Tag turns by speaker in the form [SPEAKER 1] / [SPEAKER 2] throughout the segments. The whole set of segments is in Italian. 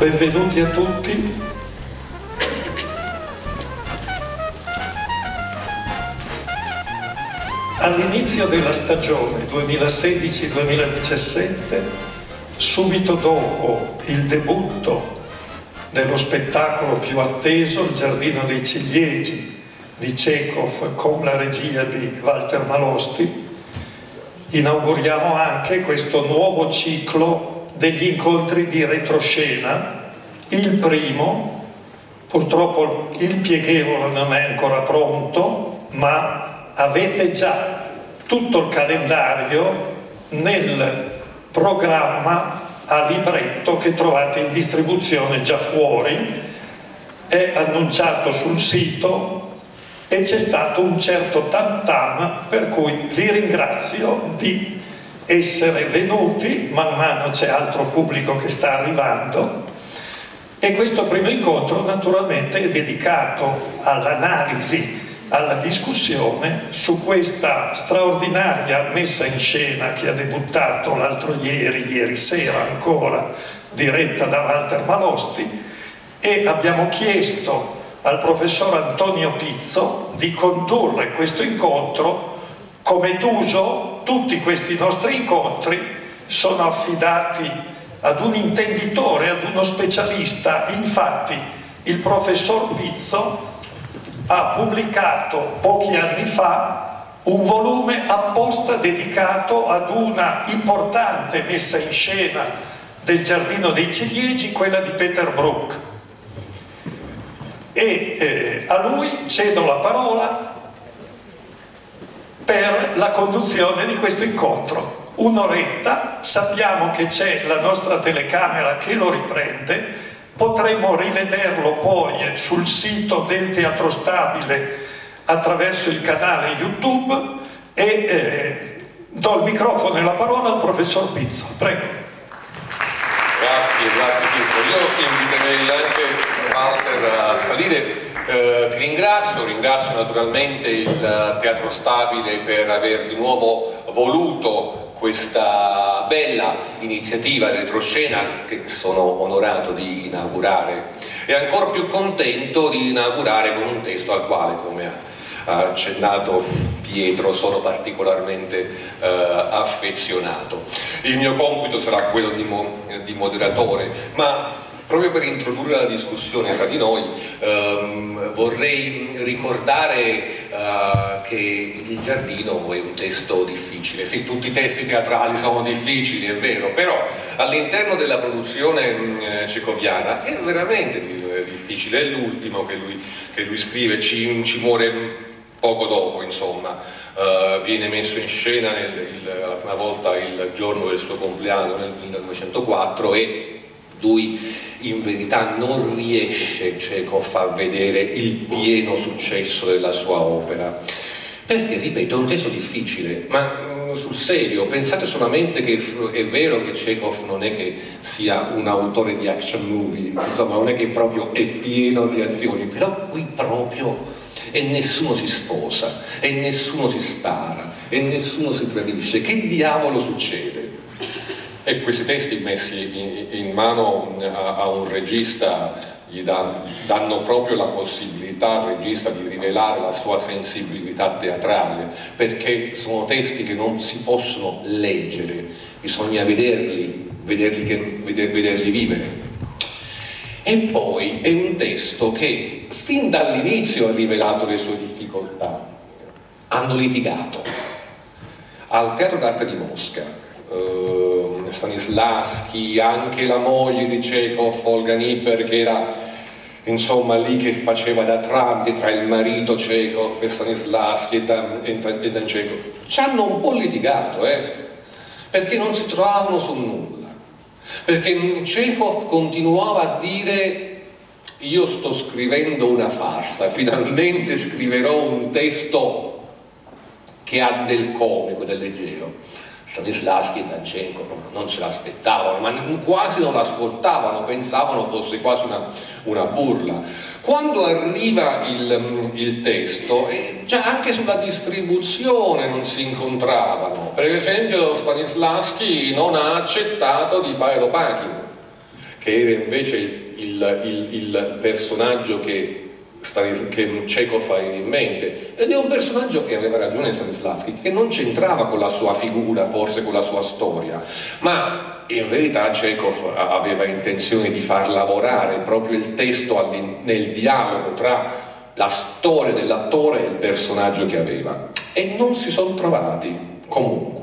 [SPEAKER 1] benvenuti a tutti. All'inizio della stagione 2016-2017, subito dopo il debutto dello spettacolo più atteso, Il Giardino dei Ciliegi di Chekhov con la regia di Walter Malosti, inauguriamo anche questo nuovo ciclo degli incontri di retroscena, il primo, purtroppo il pieghevole non è ancora pronto, ma avete già tutto il calendario nel programma a libretto che trovate in distribuzione già fuori, è annunciato sul sito e c'è stato un certo tam tam per cui vi ringrazio di essere venuti, man mano c'è altro pubblico che sta arrivando e questo primo incontro naturalmente è dedicato all'analisi, alla discussione su questa straordinaria messa in scena che ha debuttato l'altro ieri, ieri sera ancora, diretta da Walter Malosti e abbiamo chiesto al professor Antonio Pizzo di condurre questo incontro. Come d'uso tutti questi nostri incontri sono affidati ad un intenditore, ad uno specialista. Infatti il professor Pizzo ha pubblicato pochi anni fa un volume apposta dedicato ad una importante messa in scena del Giardino dei Ciliegi, quella di Peter Brook e eh, a lui cedo la parola per la conduzione di questo incontro. Un'oretta, sappiamo che c'è la nostra telecamera che lo riprende, potremo rivederlo poi sul sito del Teatro Stabile attraverso il canale YouTube e eh, do il microfono e la parola al professor Pizzo. Prego.
[SPEAKER 2] Grazie, grazie Filippo. Io inviterei anche Walter a salire. Eh, ti ringrazio, ringrazio naturalmente il Teatro Stabile per aver di nuovo voluto questa bella iniziativa retroscena che sono onorato di inaugurare e ancora più contento di inaugurare con un testo al quale, come ha accennato Pietro, sono particolarmente eh, affezionato. Il mio compito sarà quello di, mo di moderatore, ma proprio per introdurre la discussione tra di noi ehm, vorrei ricordare eh, che Il giardino è un testo difficile, sì tutti i testi teatrali sono difficili è vero, però all'interno della produzione mm, cecoviana è veramente eh, difficile, è l'ultimo che lui, che lui scrive, ci, ci muore poco dopo insomma. Uh, viene messo in scena nel, il, la prima volta il giorno del suo compleanno nel 1904 e lui in verità non riesce Chekhov a vedere il pieno successo della sua opera perché ripeto è un testo difficile ma mm, sul serio pensate solamente che è vero che Chekhov non è che sia un autore di action movie insomma non è che proprio è pieno di azioni però qui proprio e nessuno si sposa, e nessuno si spara, e nessuno si tradisce. Che diavolo succede? E questi testi messi in, in mano a, a, un regista gli dan, danno proprio la possibilità al regista di rivelare la sua sensibilità teatrale, perché sono testi che non si possono leggere, bisogna vederli, vederli, che, veder, vederli vivere. E poi è un testo che fin dall'inizio ha rivelato le sue difficoltà. Hanno litigato al Teatro d'Arte di Mosca. Stanislaschi, anche la moglie di Chekhov, Olga Nipper, che era insomma lì che faceva da tramite tra il marito Chekhov e Stanislaschi e Dan, e, e Dan Chekhov. Ci hanno un po' litigato, eh? perché non si trovavano su nulla. Perché Chekhov continuava a dire io sto scrivendo una farsa, finalmente scriverò un testo che ha del comico, del leggero. Stanislaschi e Danchenko non se l'aspettavano, ma quasi non l'ascoltavano, pensavano fosse quasi una, una burla. Quando arriva il, il testo, eh, già anche sulla distribuzione non si incontravano. Per esempio Stanislaschi non ha accettato di fare lo packing che era invece il, il, il personaggio che che Chekhov aveva in mente. Ed è un personaggio che aveva ragione Stanislavski che non c'entrava con la sua figura forse con la sua storia. Ma in verità Chekhov aveva intenzione di far lavorare proprio il testo nel dialogo tra la storia dell'attore e il personaggio che aveva. E non si sono trovati comunque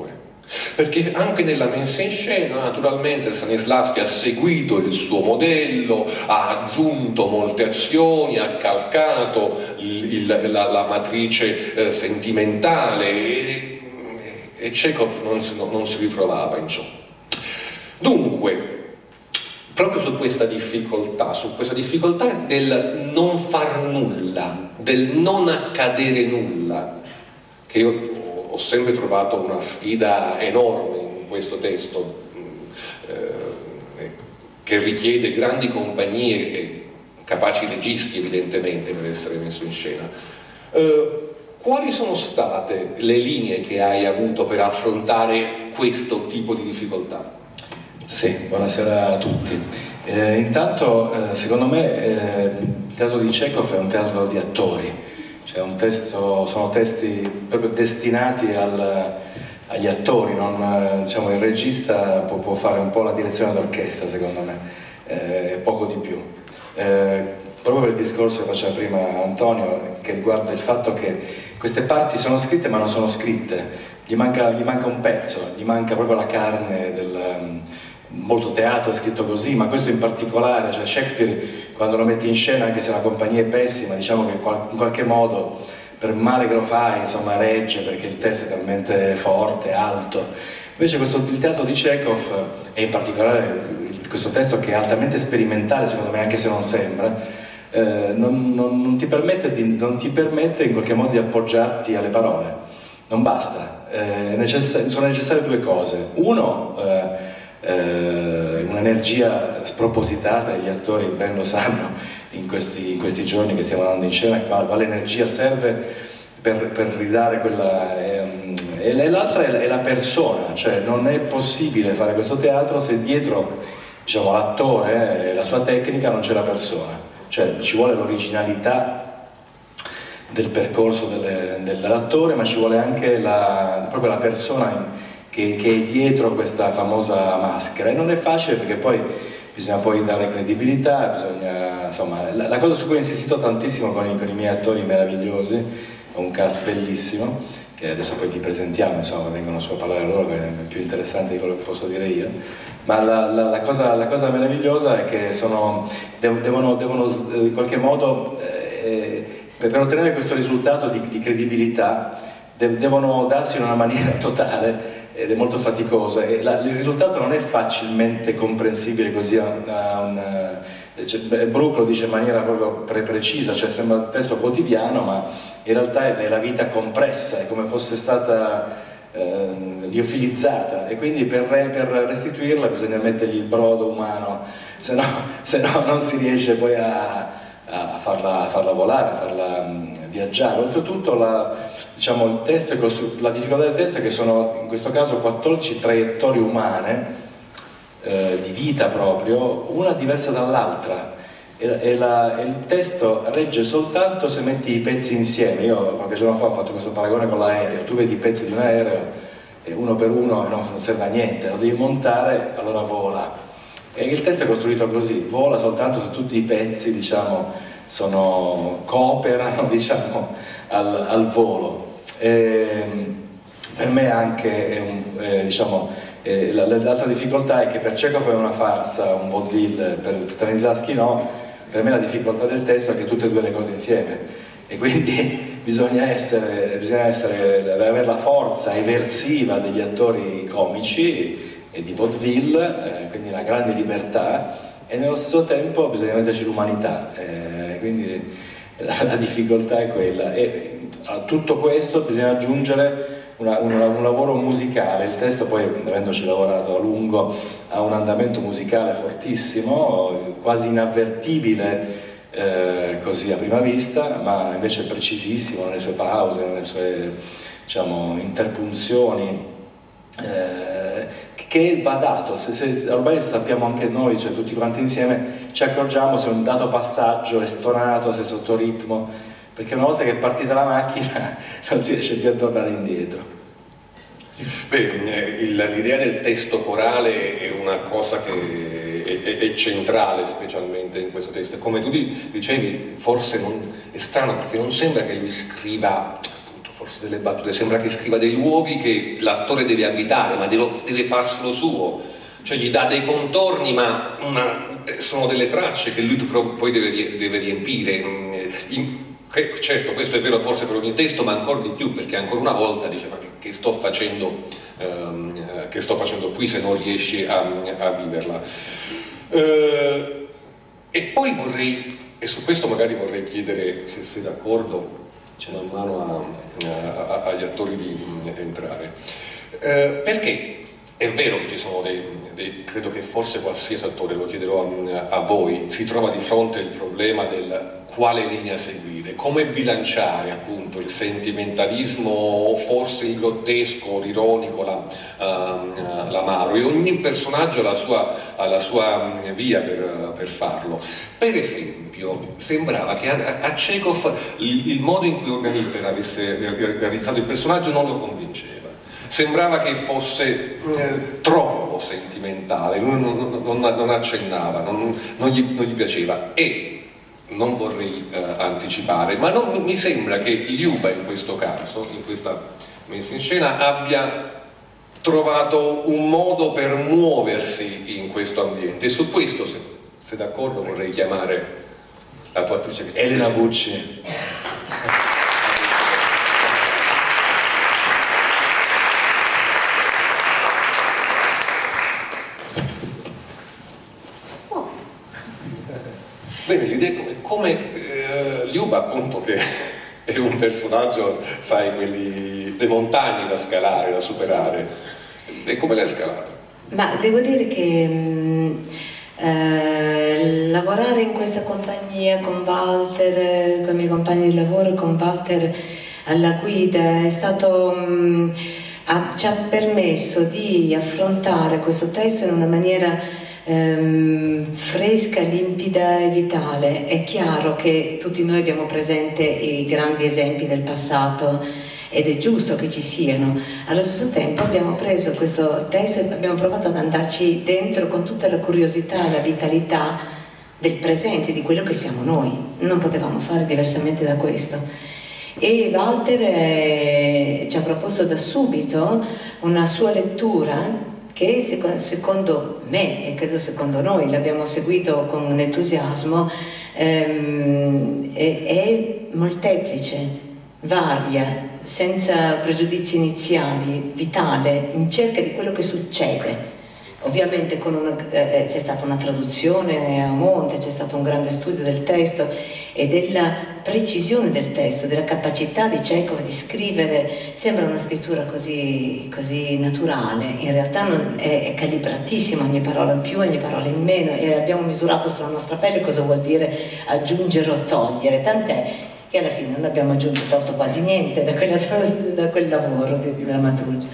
[SPEAKER 2] perché anche nella messa in scena naturalmente Stanislavski ha seguito il suo modello, ha aggiunto molte azioni, ha calcato il, il, la, la, matrice eh, sentimentale e, e Chekhov non si, non si ritrovava in ciò. Dunque, proprio su questa difficoltà, su questa difficoltà del non far nulla, del non accadere nulla, che io ho sempre trovato una sfida enorme in questo testo eh, che richiede grandi compagnie e capaci registi evidentemente per essere messo in scena. Eh, quali sono state le linee che hai avuto per affrontare questo tipo di difficoltà?
[SPEAKER 3] Sì, buonasera a tutti. Eh, intanto, eh, secondo me, eh, il teatro di Chekhov è un teatro di attori, cioè testo, sono testi proprio destinati al, agli attori, non, diciamo, il regista può, può, fare un po' la direzione d'orchestra secondo me, eh, poco di più. Eh, proprio per il discorso che faceva prima Antonio, che riguarda il fatto che queste parti sono scritte ma non sono scritte, gli manca, gli manca un pezzo, gli manca proprio la carne del molto teatro è scritto così, ma questo in particolare, cioè Shakespeare quando lo metti in scena, anche se la compagnia è pessima, diciamo che in qualche modo, per male che lo fai, insomma, regge perché il testo è talmente forte, alto. Invece questo, il teatro di Chekhov, e in particolare questo testo che è altamente sperimentale, secondo me, anche se non sembra, eh, non, non, non, ti di, non, ti permette in qualche modo di appoggiarti alle parole. Non basta. Eh, necess- sono necessarie due cose. Uno, eh, eh, un'energia spropositata e gli attori ben lo sanno in questi, in questi, giorni che stiamo andando in scena, quale energia serve per, per ridare quella... Ehm, e l'altra è, è la persona, cioè non è possibile fare questo teatro se dietro diciamo, l'attore e la sua tecnica non c'è la persona, cioè ci vuole l'originalità del percorso delle, dell'attore, ma ci vuole anche la, proprio la persona in, che, che, è dietro questa famosa maschera e non è facile perché poi bisogna poi dare credibilità, bisogna, insomma, la, la cosa su cui ho insistito tantissimo con i, con i miei attori meravigliosi, un cast bellissimo, che adesso poi ti presentiamo, insomma, vengono su a parlare loro, che è più interessante di quello che posso dire io. Ma la, la, la, cosa, cosa, meravigliosa è che sono, devono, devono, in qualche modo, eh, per ottenere questo risultato di, di credibilità, devono darsi in una maniera totale ed è molto faticosa. E la, il risultato non è facilmente comprensibile così a, a un, cioè, Brooke lo dice in maniera proprio pre precisa, cioè sembra un testo quotidiano ma in realtà è, la vita compressa, è come fosse stata eh, liofilizzata. E quindi per, per, restituirla bisogna mettergli il brodo umano, se no, se no non si riesce poi a, a, farla, a farla, volare, a farla um, viaggiare. Oltretutto la, diciamo, la difficoltà del testo è che sono in questo caso 14 traiettorie umane eh, di vita proprio, una diversa dall'altra. E, e, la, e, il testo regge soltanto se metti i pezzi insieme. Io qualche giorno fa ho fatto questo paragone con l'aereo, tu vedi i pezzi di un aereo e uno per uno e non serve a niente, lo devi montare, allora vola e il testo è costruito così, vola soltanto se tutti i pezzi diciamo, sono, cooperano diciamo, al, al, volo. E, per me anche è un, eh, diciamo, eh, l'altra difficoltà è che per Chekhov è una farsa, un vaudeville, per Stanislavski no, per me la difficoltà del testo è che tutte e due le cose insieme e quindi bisogna, essere, bisogna essere, avere la forza eversiva degli attori comici e di vaudeville, eh, quindi una grande libertà, e nello stesso tempo bisogna metterci l'umanità, eh, quindi la, la, difficoltà è quella. E a tutto questo bisogna aggiungere una, una, un lavoro musicale, il testo poi, avendoci lavorato a lungo, ha un andamento musicale fortissimo, quasi inavvertibile eh, così a prima vista, ma invece precisissimo nelle sue pause, nelle sue diciamo, interpunzioni. Eh, che va dato, se, se, ormai sappiamo anche noi, cioè tutti quanti insieme, ci accorgiamo se un dato passaggio è stonato, se è sotto ritmo, perché una volta che è partita la macchina non si riesce più a tornare indietro.
[SPEAKER 2] Beh, l'idea del testo corale è una cosa che è, è, è, centrale specialmente in questo testo. Come tu dicevi, forse non, è strano perché non sembra che lui scriva forse delle battute, sembra che scriva dei luoghi che l'attore deve abitare, ma deve, deve farselo suo, cioè gli dà dei contorni, ma una, sono delle tracce che lui poi deve, deve riempire. Mm, in, certo, questo è vero forse per ogni testo, ma ancora di più, perché ancora una volta dice ma che, sto facendo, ehm, che sto facendo qui se non riesci a, a viverla. Eh, e poi vorrei, e su questo magari vorrei chiedere se sei d'accordo, c'è man mano a, a, agli attori di entrare. Eh, perché è vero che ci sono dei, dei, credo che forse qualsiasi attore, lo chiederò a, a, voi, si trova di fronte al problema del quale linea seguire, come bilanciare appunto il sentimentalismo, forse il grottesco, l'ironico, la, uh, l'amaro e ogni personaggio ha la sua, ha la sua via per, per farlo. Per esempio, sembrava che a, a Chekhov il, il, modo in cui Organiper avesse realizzato il personaggio non lo convinceva. Sembrava che fosse eh, troppo sentimentale, lui non, non, non accennava, non, non, gli, non, gli, piaceva. E non vorrei eh, anticipare, ma mi sembra che Liuba in questo caso, in questa messa in scena, abbia trovato un modo per muoversi in questo ambiente e su questo, se, se d'accordo, vorrei chiamare la tua attrice
[SPEAKER 3] Elena Bucci.
[SPEAKER 2] Bene, l'idea come, come eh, Liuba appunto che è un personaggio, sai, quelli, le montagne da scalare, da superare, e come l'hai scalato?
[SPEAKER 4] Ma devo dire che mh, eh, lavorare in questa compagnia con Walter, con i miei compagni di lavoro, con Walter alla guida, è stato, mh, mm, ha, ci ha permesso di affrontare questo testo in una maniera ehm, fresca, limpida e vitale. È chiaro che tutti noi abbiamo presente i grandi esempi del passato ed è giusto che ci siano. Allo stesso tempo abbiamo preso questo testo e abbiamo provato ad andarci dentro con tutta la curiosità e la vitalità del presente, di quello che siamo noi. Non potevamo fare diversamente da questo. E Walter eh, ci ha proposto da subito una sua lettura che secondo me e credo secondo noi, l'abbiamo seguito con entusiasmo, ehm, è, è molteplice, varia, senza pregiudizi iniziali, vitale, in cerca di quello che succede. Ovviamente una, eh, c'è stata una traduzione a monte, c'è stato un grande studio del testo e della precisione del testo, della capacità di Chekhov di scrivere, sembra una scrittura così, così naturale, in realtà è, è calibratissima ogni parola in più, ogni parola in meno e abbiamo misurato sulla nostra pelle cosa vuol dire aggiungere o togliere, tant'è che alla fine non abbiamo aggiunto tolto quasi niente da, quella, da quel lavoro di drammaturgia.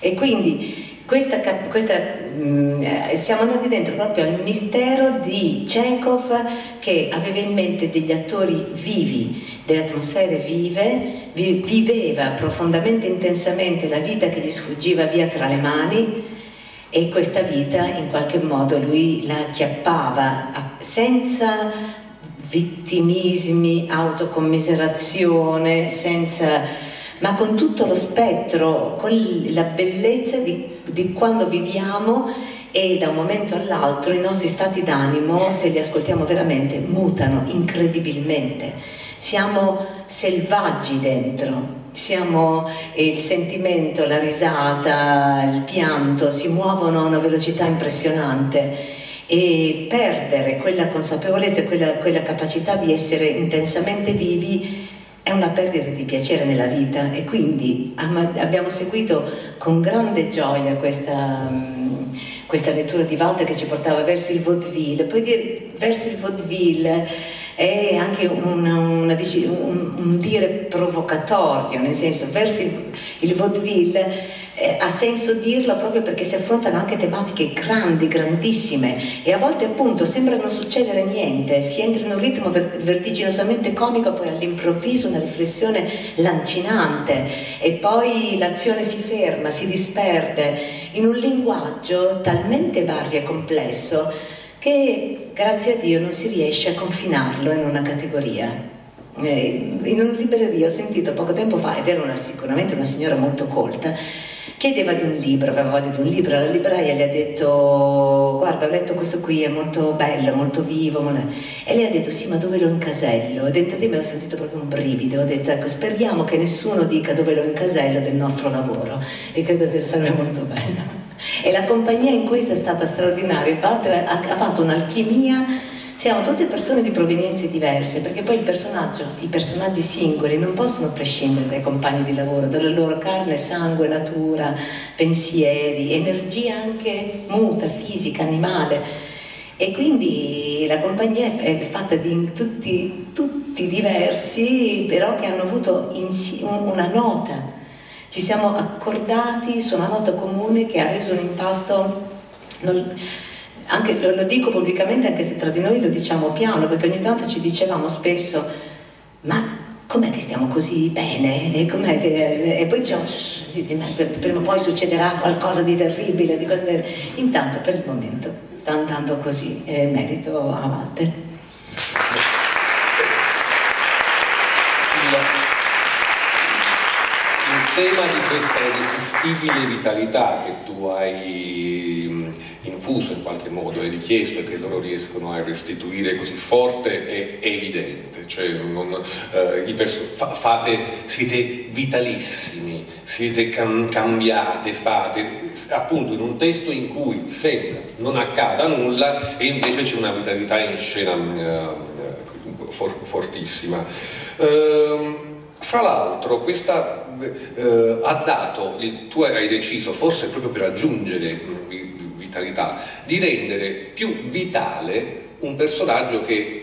[SPEAKER 4] E quindi questa, questa, mh, mm, eh, siamo andati dentro proprio al mistero di Chekhov che aveva in mente degli attori vivi, delle atmosfere vive, vi, viveva profondamente intensamente la vita che gli sfuggiva via tra le mani e questa vita in qualche modo lui la acchiappava senza vittimismi, autocommiserazione, senza, ma con tutto lo spettro, con la bellezza di, di quando viviamo e da un momento all'altro i nostri stati d'animo, se li ascoltiamo veramente, mutano incredibilmente. Siamo selvaggi dentro, siamo, il sentimento, la risata, il pianto si muovono a una velocità impressionante e perdere quella consapevolezza, quella, quella capacità di essere intensamente vivi è una perdita di piacere nella vita e quindi abbiamo seguito con grande gioia questa, questa lettura di Walter che ci portava verso il vaudeville, poi dire, verso il vaudeville è anche una, una, un, un, dire provocatorio, nel senso verso il, il vaudeville eh, ha senso dirlo proprio perché si affrontano anche tematiche grandi, grandissime. E a volte appunto sembra non succedere niente, si entra in un ritmo ver- vertiginosamente comico, poi all'improvviso una riflessione lancinante. E poi l'azione si ferma, si disperde. In un linguaggio talmente vario e complesso che grazie a Dio non si riesce a confinarlo in una categoria. Eh, in una libreria ho sentito poco tempo fa, ed era una, sicuramente una signora molto colta, chiedeva di un libro, aveva voglia di un libro, la libraia gli ha detto guarda ho letto questo qui, è molto bello, molto vivo, e lei ha detto sì ma dove lo incasello? E dentro di me ho sentito proprio un brivido, ho detto ecco speriamo che nessuno dica dove lo incasello del nostro lavoro e credo che sarebbe molto bello. E la compagnia in questo è stata straordinaria, il padre ha, ha fatto un'alchimia siamo tutte persone di provenienze diverse, perché poi i personaggi singoli non possono prescindere dai compagni di lavoro, dalla loro carne, sangue, natura, pensieri, energia anche muta, fisica, animale. E quindi la compagnia è fatta di tutti, tutti diversi, però che hanno avuto una nota. Ci siamo accordati su una nota comune che ha reso un impasto... Non, anche, lo, dico pubblicamente anche se tra di noi lo diciamo piano, perché ogni tanto ci dicevamo spesso, ma com'è che stiamo così bene? E, che... e poi diciamo, prima o poi succederà qualcosa di terribile. Di... Intanto per il momento sta andando così, e merito a Walter.
[SPEAKER 2] Il tema di questa irresistibile vitalità che tu hai infuso in qualche modo, è richiesto e che loro riescono a restituire così forte è evidente, cioè non, eh, fa- fate, siete vitalissimi, siete cam- cambiate, fate appunto in un testo in cui sembra non accada nulla e invece c'è una vitalità in scena eh, for- fortissima. Eh, fra l'altro, questa eh, ha dato, il, tu hai deciso, forse proprio per aggiungere vitalità, di rendere più vitale un personaggio che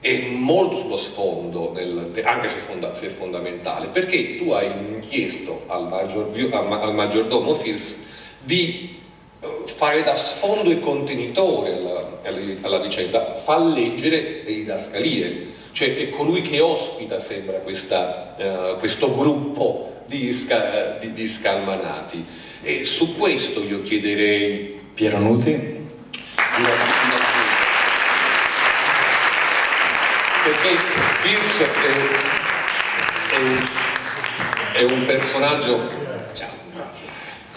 [SPEAKER 2] è molto sullo sfondo, nel, anche se, fonda, se, è fondamentale, perché tu hai chiesto al, maggiordomo, al maggiordomo Fils di eh, fare da sfondo e contenitore alla, alla, alla vicenda, fa leggere le didascalie, cioè è colui che ospita, sembra, questa, uh, questo gruppo di, sca, di, di scalmanati. E su questo io chiederei
[SPEAKER 3] Piero Nuti.
[SPEAKER 2] Perché Pierce è, è, un personaggio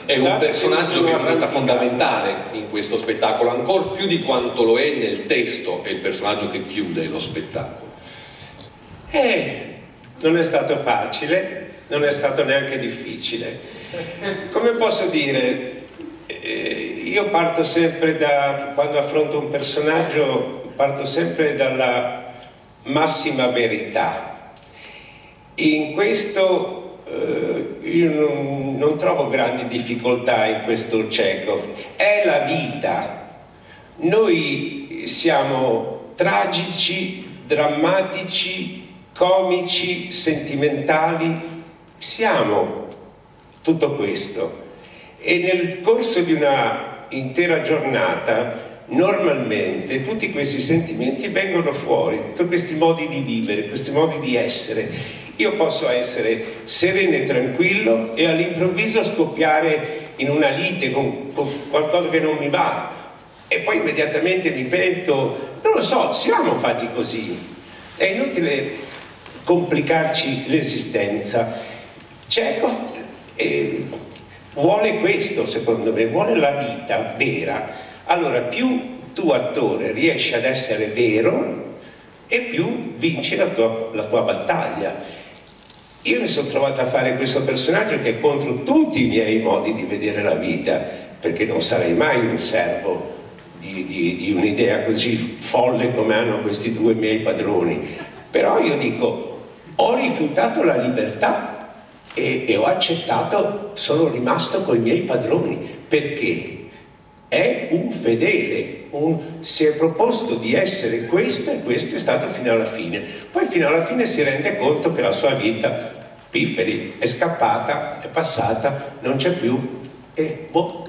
[SPEAKER 2] è un personaggio che diventa fondamentale in questo spettacolo, ancora più di quanto lo è nel testo, è il personaggio che chiude lo spettacolo.
[SPEAKER 5] Eh, non è stato facile, non è stato neanche difficile. Come posso dire, eh, io parto sempre da, quando affronto un personaggio, parto sempre dalla massima verità. In questo eh, io non, non, trovo grandi difficoltà in questo Chekhov, è la vita. Noi siamo tragici, drammatici, comici, sentimentali, siamo tutto questo e nel corso di una intera giornata normalmente tutti questi sentimenti vengono fuori, tutti questi modi di vivere, questi modi di essere. Io posso essere sereno e tranquillo e all'improvviso scoppiare in una lite con, con qualcosa che non mi va e poi immediatamente mi pento, non lo so, siamo fatti così. È inutile complicarci l'esistenza. Chekhov eh, vuole questo secondo me, vuole la vita vera. Allora più tu attore riesci ad essere vero e più vinci la tua, la tua battaglia. Io mi sono trovato a fare questo personaggio che è contro tutti i miei modi di vedere la vita, perché non sarei mai un servo di, di, di un'idea così folle come hanno questi due miei padroni. Però io dico, ho rifiutato la libertà e, e ho accettato, sono rimasto con i miei padroni. Perché? è un fedele, un, si è proposto di essere questo e questo è stato fino alla fine. Poi fino alla fine si rende conto che la sua vita, pifferi, è scappata, è passata, non c'è più e boh,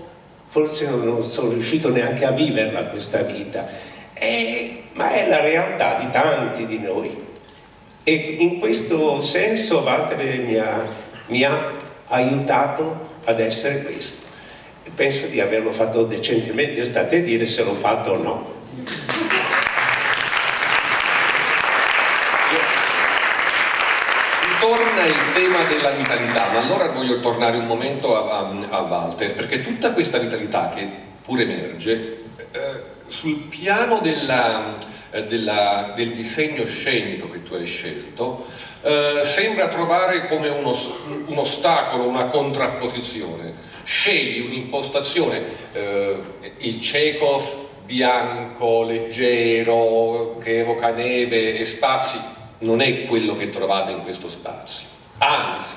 [SPEAKER 5] forse non sono riuscito neanche a viverla questa vita. E, ma è la realtà di tanti di noi. E in questo senso Walter mi ha, mi ha aiutato ad essere questo penso di averlo fatto decentemente, state a dire se l'ho fatto o no.
[SPEAKER 2] Torna il tema della vitalità, ma allora voglio tornare un momento a, a, a Walter, perché tutta questa vitalità che pure emerge eh, sul piano della, eh, della, del disegno scenico che tu hai scelto, eh, sembra trovare come uno, un ostacolo, una contrapposizione scegli un'impostazione, eh, il Chekhov bianco, leggero, che evoca neve e spazi, non è quello che trovate in questo spazio. Anzi,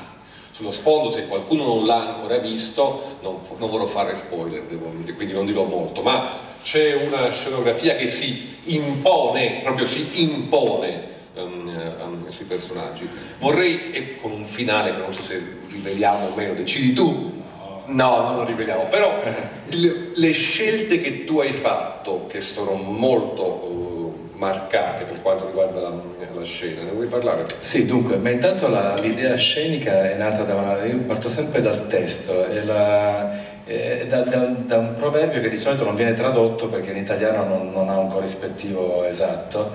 [SPEAKER 2] sullo sfondo, se qualcuno non l'ha ancora visto, non, non vorrò fare spoiler, devo, quindi non dirò molto, ma c'è una scenografia che si impone, proprio si impone um, um, sui personaggi. Vorrei, e con un finale che non so se riveliamo o meno, decidi tu, No, non lo riveliamo, però le, le, scelte che tu hai fatto, che sono molto uh, marcate per quanto riguarda la, la, scena, ne vuoi parlare?
[SPEAKER 3] Sì, dunque, ma intanto l'idea scenica è nata da una... io parto sempre dal testo, è, la, è da, da, da, un proverbio che di solito non viene tradotto perché in italiano non, non ha un corrispettivo esatto,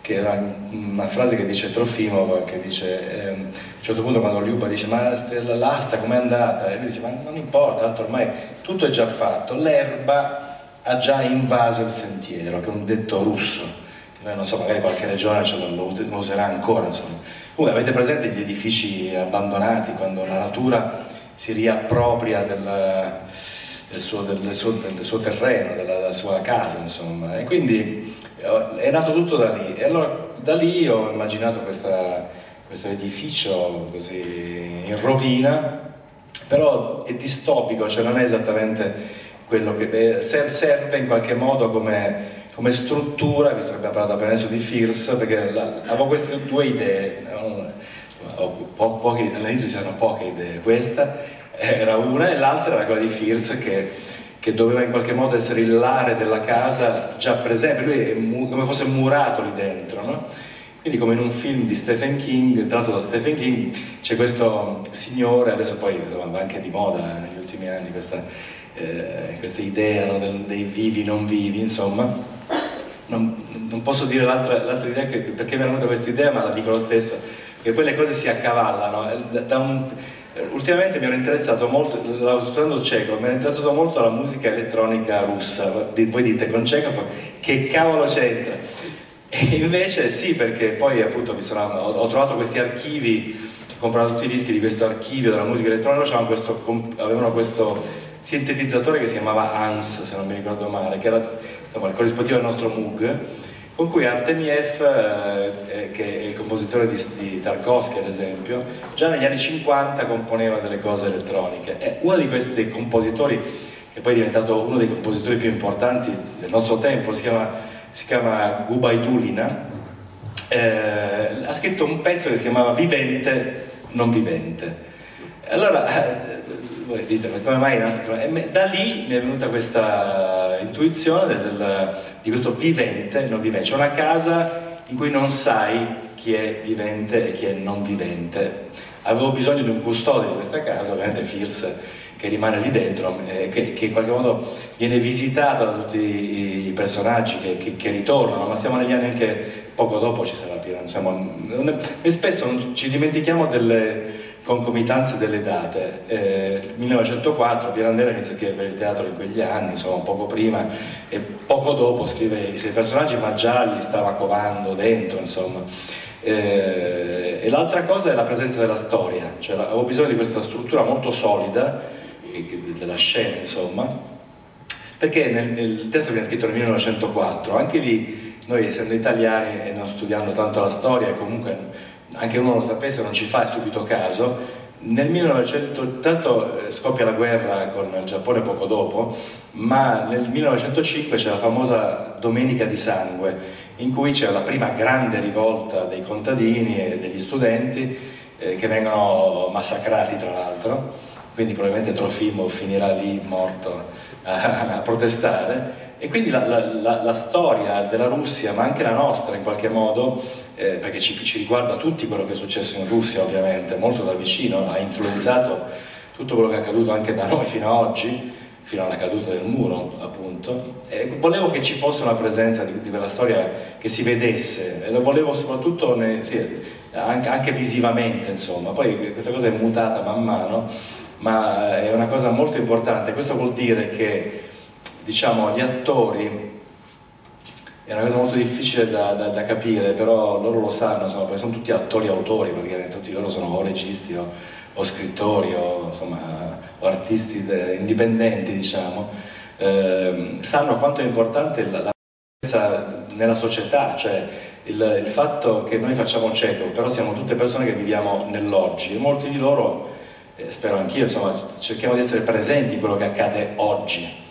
[SPEAKER 3] che era una frase che dice Trofimov, che dice, ehm, a un certo punto quando Liuba dice ma l'asta com'è andata? E lui dice ma non importa, tanto ormai tutto è già fatto, l'erba ha già invaso il sentiero, che è un detto russo, che non so, magari qualche regione ce lo, lo userà ancora, insomma. Comunque avete presente gli edifici abbandonati quando la natura si riappropria del, del, suo, del, suo, del suo, terreno, della, della sua casa, insomma, e quindi è nato tutto da lì. E allora da lì ho immaginato questa, questo edificio così in rovina però è distopico, cioè non è esattamente quello che eh, serve in qualche modo come, come struttura, visto che abbiamo parlato appena adesso di FIRS, perché la, avevo queste due idee, po, po, all'inizio si erano poche idee, questa era una e l'altra era quella di FIRS che che doveva in qualche modo essere il lare della casa già presente, lui è come fosse murato lì dentro, no? Quindi come in un film di Stephen King, tratto da Stephen King, c'è questo signore, adesso poi va anche di moda negli ultimi anni questa, eh, questa idea no, dei vivi non vivi, insomma. Non, non posso dire l'altra, l'altra idea che, perché mi è venuta questa idea, ma la dico lo stesso, che poi le cose si accavallano. Un, Ultimamente mi ero interessato molto, studiando Chekhov, mi ero interessato molto alla musica elettronica russa. Voi dite con Chekhov che cavolo c'entra? E invece sì, perché poi appunto sono, ho, trovato questi archivi, ho comprato tutti i dischi di questo archivio della musica elettronica, questo, avevano questo sintetizzatore che si chiamava ANS, se non mi ricordo male, che era insomma, il corrispettivo del nostro Moog con cui Artemiev, eh, che è il compositore di, di, Tarkovsky ad esempio, già negli anni 50 componeva delle cose elettroniche. E uno di questi compositori, che poi è diventato uno dei compositori più importanti del nostro tempo, si chiama, si chiama Gubaidulina, eh, ha scritto un pezzo che si chiamava Vivente, non vivente. Allora, eh, voi dite, ma come mai nascono? E da lì mi è venuta questa intuizione del, di questo vivente, non vivente. C'è una casa in cui non sai chi è vivente e chi è non vivente. Avevo bisogno di un custode di questa casa, ovviamente Fierce, che rimane lì dentro, eh, che, che, in qualche modo viene visitato da tutti i personaggi che, che, che, ritornano, ma siamo negli anni anche poco dopo ci sarà insomma, e spesso ci dimentichiamo delle concomitanze delle date. Eh, 1904 Pirandello inizia a scrivere il teatro in quegli anni, insomma poco prima, e poco dopo scrive i sei personaggi, ma già li stava covando dentro, insomma. Eh, e l'altra cosa è la presenza della storia, cioè avevo bisogno di questa struttura molto solida, della scena, insomma, perché nel, nel testo viene scritto nel 1904, anche lì noi essendo italiani e non studiando tanto la storia, comunque anche uno lo sapesse non ci fa subito caso, Nel 1900, tanto eh, scoppia la guerra con il Giappone poco dopo, ma nel 1905 c'è la famosa Domenica di Sangue, in cui c'è la prima grande rivolta dei contadini e degli studenti eh, che vengono massacrati tra l'altro, quindi probabilmente Trofimo finirà lì morto a, a protestare e quindi la, la, la, la, storia della Russia, ma anche la nostra in qualche modo, eh, perché ci, ci, riguarda tutti quello che è successo in Russia ovviamente, molto da vicino, ha influenzato tutto quello che è accaduto anche da noi fino ad oggi, fino alla caduta del muro appunto. E volevo che ci fosse una presenza di, di quella storia che si vedesse, e lo volevo soprattutto ne, sì, anche, anche visivamente insomma, poi questa cosa è mutata man mano, ma è una cosa molto importante, questo vuol dire che diciamo, gli attori è una cosa molto difficile da, da, da capire, però loro lo sanno, insomma, perché sono tutti attori-autori praticamente, tutti loro sono o registi o, o scrittori o, insomma, o artisti indipendenti, diciamo, eh, sanno quanto è importante la, la presenza nella società, cioè il, il, fatto che noi facciamo cieco, però siamo tutte persone che viviamo nell'oggi. E molti di loro, eh, spero anch'io, cerchiamo di essere presenti in quello che accade oggi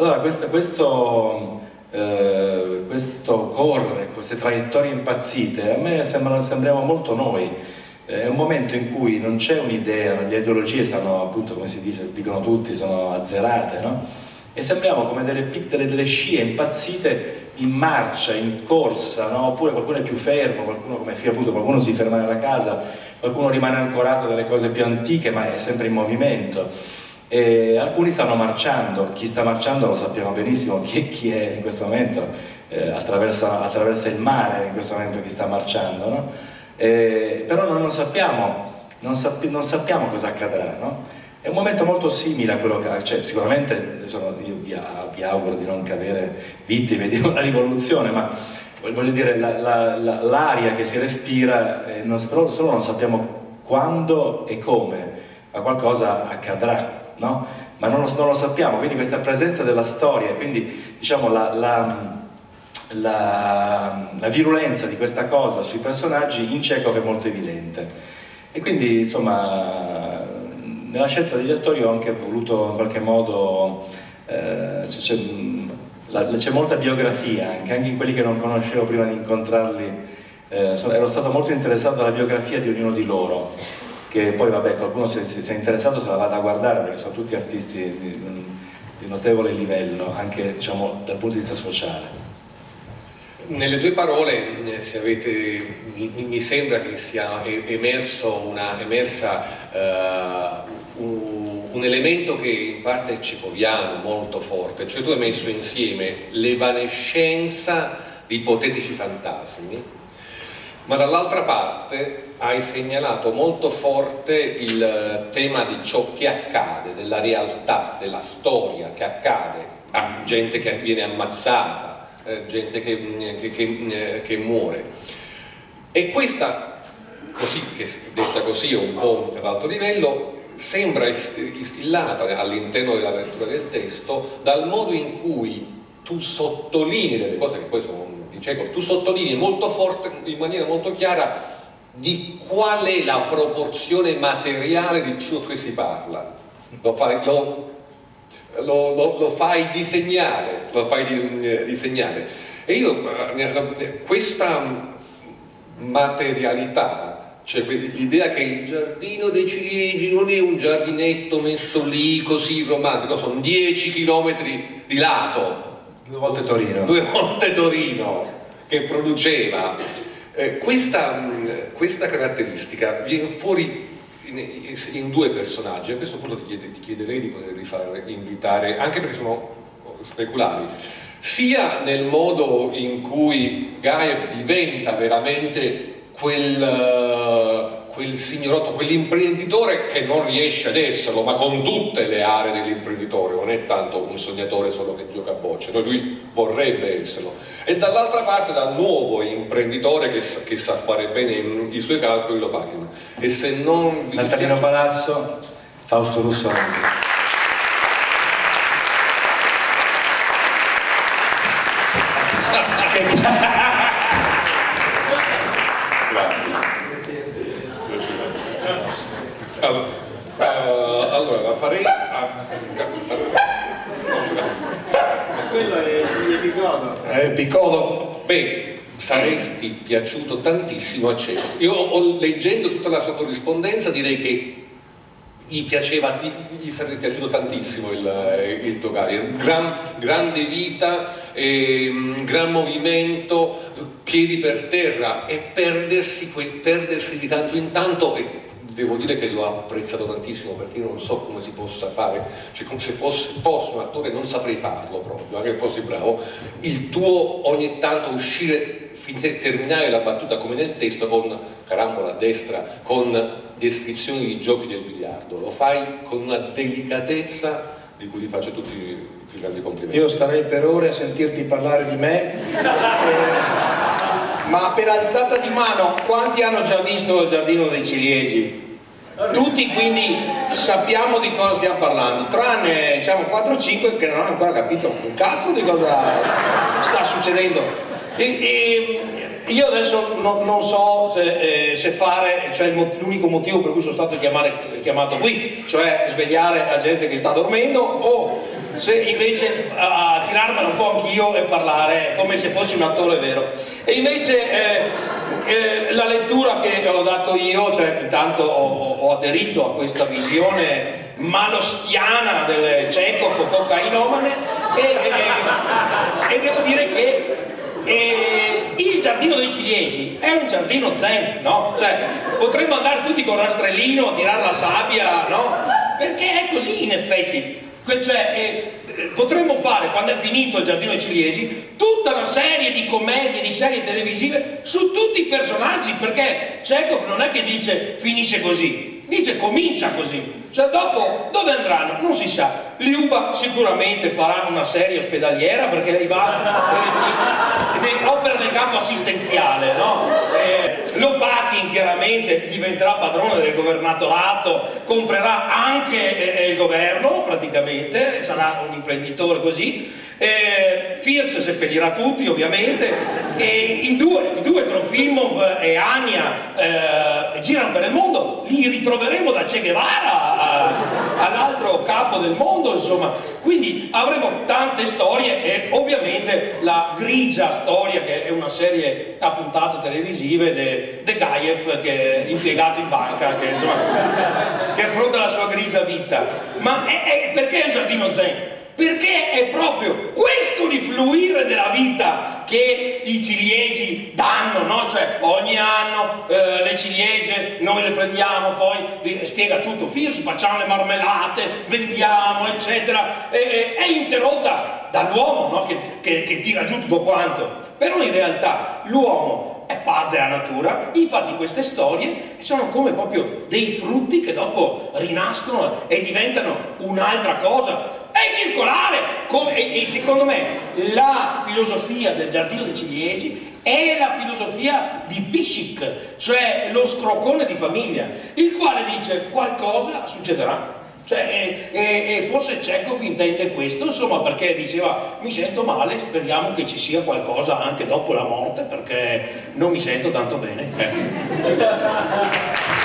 [SPEAKER 3] allora questo, questo, eh, questo correre, queste traiettorie impazzite, a me sembra, sembriamo molto noi. È un momento in cui non c'è un'idea, le ideologie stanno appunto, come si dice, dicono tutti, sono azzerate, no? E sembriamo come delle, delle, delle scie impazzite in marcia, in corsa, no? oppure qualcuno è più fermo, qualcuno come appunto, qualcuno si ferma nella casa, qualcuno rimane ancorato dalle cose più antiche ma è sempre in movimento. E alcuni stanno marciando, chi sta marciando lo sappiamo benissimo, chi, chi è in questo momento, eh, attraversa, attraversa, il mare in questo momento chi sta marciando, no? eh, però noi non sappiamo, non, sappi, non sappiamo cosa accadrà. No? È un momento molto simile a quello che cioè, sicuramente insomma, io vi, vi, auguro di non cadere vittime di una rivoluzione, ma voglio dire l'aria la, la, che si respira, eh, non, solo non sappiamo quando e come, ma qualcosa accadrà no? ma non lo, non lo, sappiamo, quindi questa presenza della storia, quindi diciamo la, la, la, la, virulenza di questa cosa sui personaggi in Chekhov è molto evidente. E quindi insomma nella scelta degli attori ho anche voluto in qualche modo, eh, c'è molta biografia anche, anche in quelli che non conoscevo prima di incontrarli, eh, ero stato molto interessato alla biografia di ognuno di loro che poi vabbè qualcuno se, se, è interessato se la vada a guardare perché sono tutti artisti di, di notevole livello, anche diciamo, dal punto di vista sociale.
[SPEAKER 2] Nelle tue parole eh, avete, mi, mi, sembra che sia emerso una, emersa uh, un, un, elemento che in parte è cecoviano, molto forte, cioè tu hai messo insieme l'evanescenza di ipotetici fantasmi ma dall'altra parte hai segnalato molto forte il eh, tema di ciò che accade, della realtà, della storia che accade a gente che viene ammazzata, eh, gente che, mm, che, che, mm, che, muore. E questa, così, che detta così un po' ad alto livello, sembra instillata all'interno della lettura del testo dal modo in cui tu sottolinei delle cose che poi sono Chekhov, tu sottolinei molto forte, in maniera molto chiara, di qual è la proporzione materiale di ciò che si parla. Lo fai, lo, lo, lo, fai disegnare, lo fai eh, disegnare. E io, eh, questa materialità, cioè l'idea che il giardino dei ciliegi non è un giardinetto messo lì così romantico, sono 10 chilometri di lato,
[SPEAKER 3] Due volte Torino.
[SPEAKER 2] Due volte Torino che produceva. Eh, questa, questa, caratteristica viene fuori in, in, due personaggi. A questo punto ti, chiede, ti chiederei di poterli far invitare, anche perché sono speculari, sia nel modo in cui Gaev diventa veramente quel quel signorotto, quell'imprenditore che non riesce ad esserlo, ma con tutte le aree dell'imprenditore, non è tanto un sognatore solo che gioca a bocce, no? lui vorrebbe esserlo. E dall'altra parte dal nuovo imprenditore che, che, sa fare bene i suoi calcoli lo pagano. E se non...
[SPEAKER 3] Natalino Palazzo, Fausto Russo Resi.
[SPEAKER 2] Allora, uh, allora la farei a...
[SPEAKER 6] Quello è Piccolo.
[SPEAKER 2] Eh, Piccolo. Beh, saresti piaciuto tantissimo a Cecco. Io ho, leggendo tutta la sua corrispondenza direi che gli piaceva, gli, gli sarebbe piaciuto tantissimo il, il Togali, gran, grande vita, eh, gran movimento, piedi per terra e perdersi, perdersi di tanto in tanto e devo dire che l'ho apprezzato tantissimo perché io non so come si possa fare, cioè come se fossi, fossi un attore non saprei farlo proprio, anche se fossi bravo, il tuo ogni tanto uscire terminare la battuta come nel testo con carambola a destra, con descrizioni di giochi del biliardo, lo fai con una delicatezza di cui ti faccio tutti i grandi complimenti.
[SPEAKER 7] Io starei per ore a sentirti parlare di me, ma per alzata di mano, quanti hanno già visto il giardino dei ciliegi? Tutti quindi sappiamo di cosa stiamo parlando, tranne diciamo 4-5 che non hanno ancora capito un cazzo di cosa sta succedendo. E, e, io adesso no, non so se, eh, se fare, cioè l'unico motivo per cui sono stato chiamare, chiamato qui, cioè svegliare la gente che sta dormendo, o se invece a, a tirarmela un po' anch'io e parlare come se fossi un attore vero. E invece eh, eh, la lettura che ho dato io, cioè intanto ho, ho aderito a questa visione malostiana del Chekhov cocainomane e, e, e devo dire che e il giardino dei ciliegi è un giardino zen, no? Cioè, potremmo andare tutti con rastrellino a tirare la sabbia, no? Perché è così in effetti. Cioè, eh, potremmo fare, quando è finito il giardino dei ciliegi, tutta una serie di commedie, di serie televisive su tutti i personaggi, perché Chekhov non è che dice finisce così, dice comincia così. Cioè dopo dove andranno? Non si sa. Liuba sicuramente farà una serie ospedaliera perché lei va, opera nel campo assistenziale, no? Eh, Lopakin chiaramente diventerà padrone del governatorato, comprerà anche eh, il governo praticamente, sarà un imprenditore così. Eh, Fierce seppellirà tutti ovviamente e i due, i due Trofimov e Ania eh, girano per il mondo, li ritroveremo da Che Guevara all'altro capo del mondo insomma quindi avremo tante storie e ovviamente la grigia storia che è una serie a puntate televisive de, de Gaiev che è impiegato in banca che, insomma, che affronta la sua grigia vita ma è, è, perché è un giardino zen? Perché è proprio questo rifluire della vita che i ciliegi danno, no? cioè ogni anno eh, le ciliegie noi le prendiamo, poi spiega tutto, Firs, facciamo le marmellate, vendiamo, eccetera, e, è interrotta dall'uomo no? che, che, che tira giù tutto quanto, però in realtà l'uomo è parte della natura, infatti queste storie sono come proprio dei frutti che dopo rinascono e diventano un'altra cosa, è circolare come, e, e, secondo me la filosofia del giardino dei ciliegi è la filosofia di Pishik, cioè lo scroccone di famiglia, il quale dice qualcosa succederà. Cioè, e, e, forse Chekhov intende questo, insomma, perché diceva mi sento male, speriamo che ci sia qualcosa anche dopo la morte, perché non mi sento tanto bene. Eh.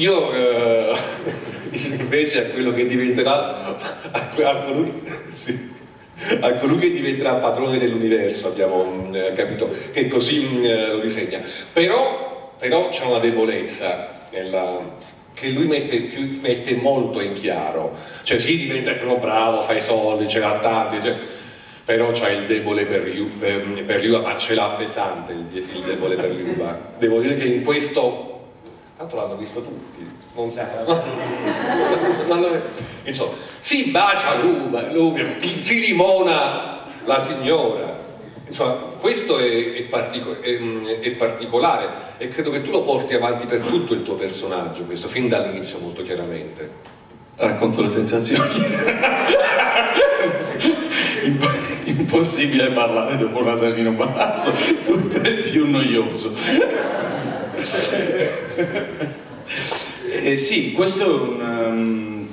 [SPEAKER 2] Io eh, invece a quello che diventerà, a colui, sì, a colui che diventerà padrone dell'universo, abbiamo eh, capito che così mm, eh, lo disegna. Però, però c'è una debolezza nella, che lui mette, più, mette, molto in chiaro. Cioè sì, diventa però bravo, fa i soldi, ce l'ha tanti, cioè, però c'ha il debole per, per Liuba, ma ce l'ha pesante il, il debole per Liuba. Devo dire che in questo tanto l'hanno visto tutti. Non sa insomma si bacia lui, si limona la signora. Insomma questo è, è, partico è, è, particolare e credo che tu lo porti avanti per tutto il tuo personaggio questo fin dall'inizio molto chiaramente.
[SPEAKER 6] Racconto le sensazioni. Impossibile parlare dopo Natalino Basso tutto è più noioso eh, sì, questo è un,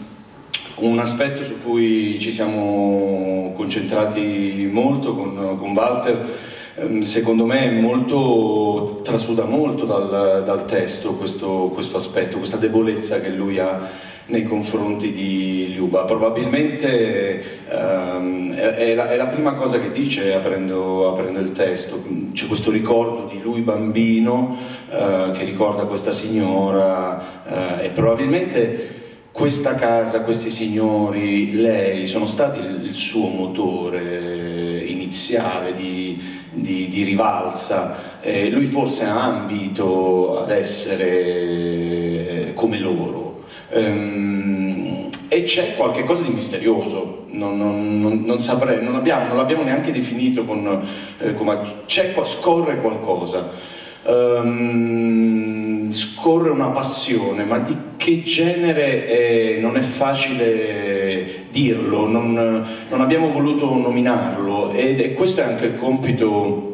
[SPEAKER 6] um, un, aspetto su cui ci siamo concentrati molto con, con Walter. Ehm, secondo me molto, trasuda molto dal, dal testo questo, questo, aspetto, questa debolezza che lui ha nei confronti di Liuba. Probabilmente ehm, è, la, è, la, prima cosa che dice aprendo, aprendo il testo, c'è questo ricordo di lui bambino eh, che ricorda questa signora eh, e probabilmente questa casa, questi signori, lei sono stati il, suo motore iniziale di, di, di rivalsa. Eh, lui forse ha ambito ad essere eh, come loro. Ehm, e c'è qualcosa di misterioso, non, non, non, non saprei, abbiamo, non l'abbiamo neanche definito con, eh, come c'è, scorre qualcosa. Um, scorre una passione, ma di che genere è, non è facile dirlo, non, non abbiamo voluto nominarlo ed, e questo è anche il compito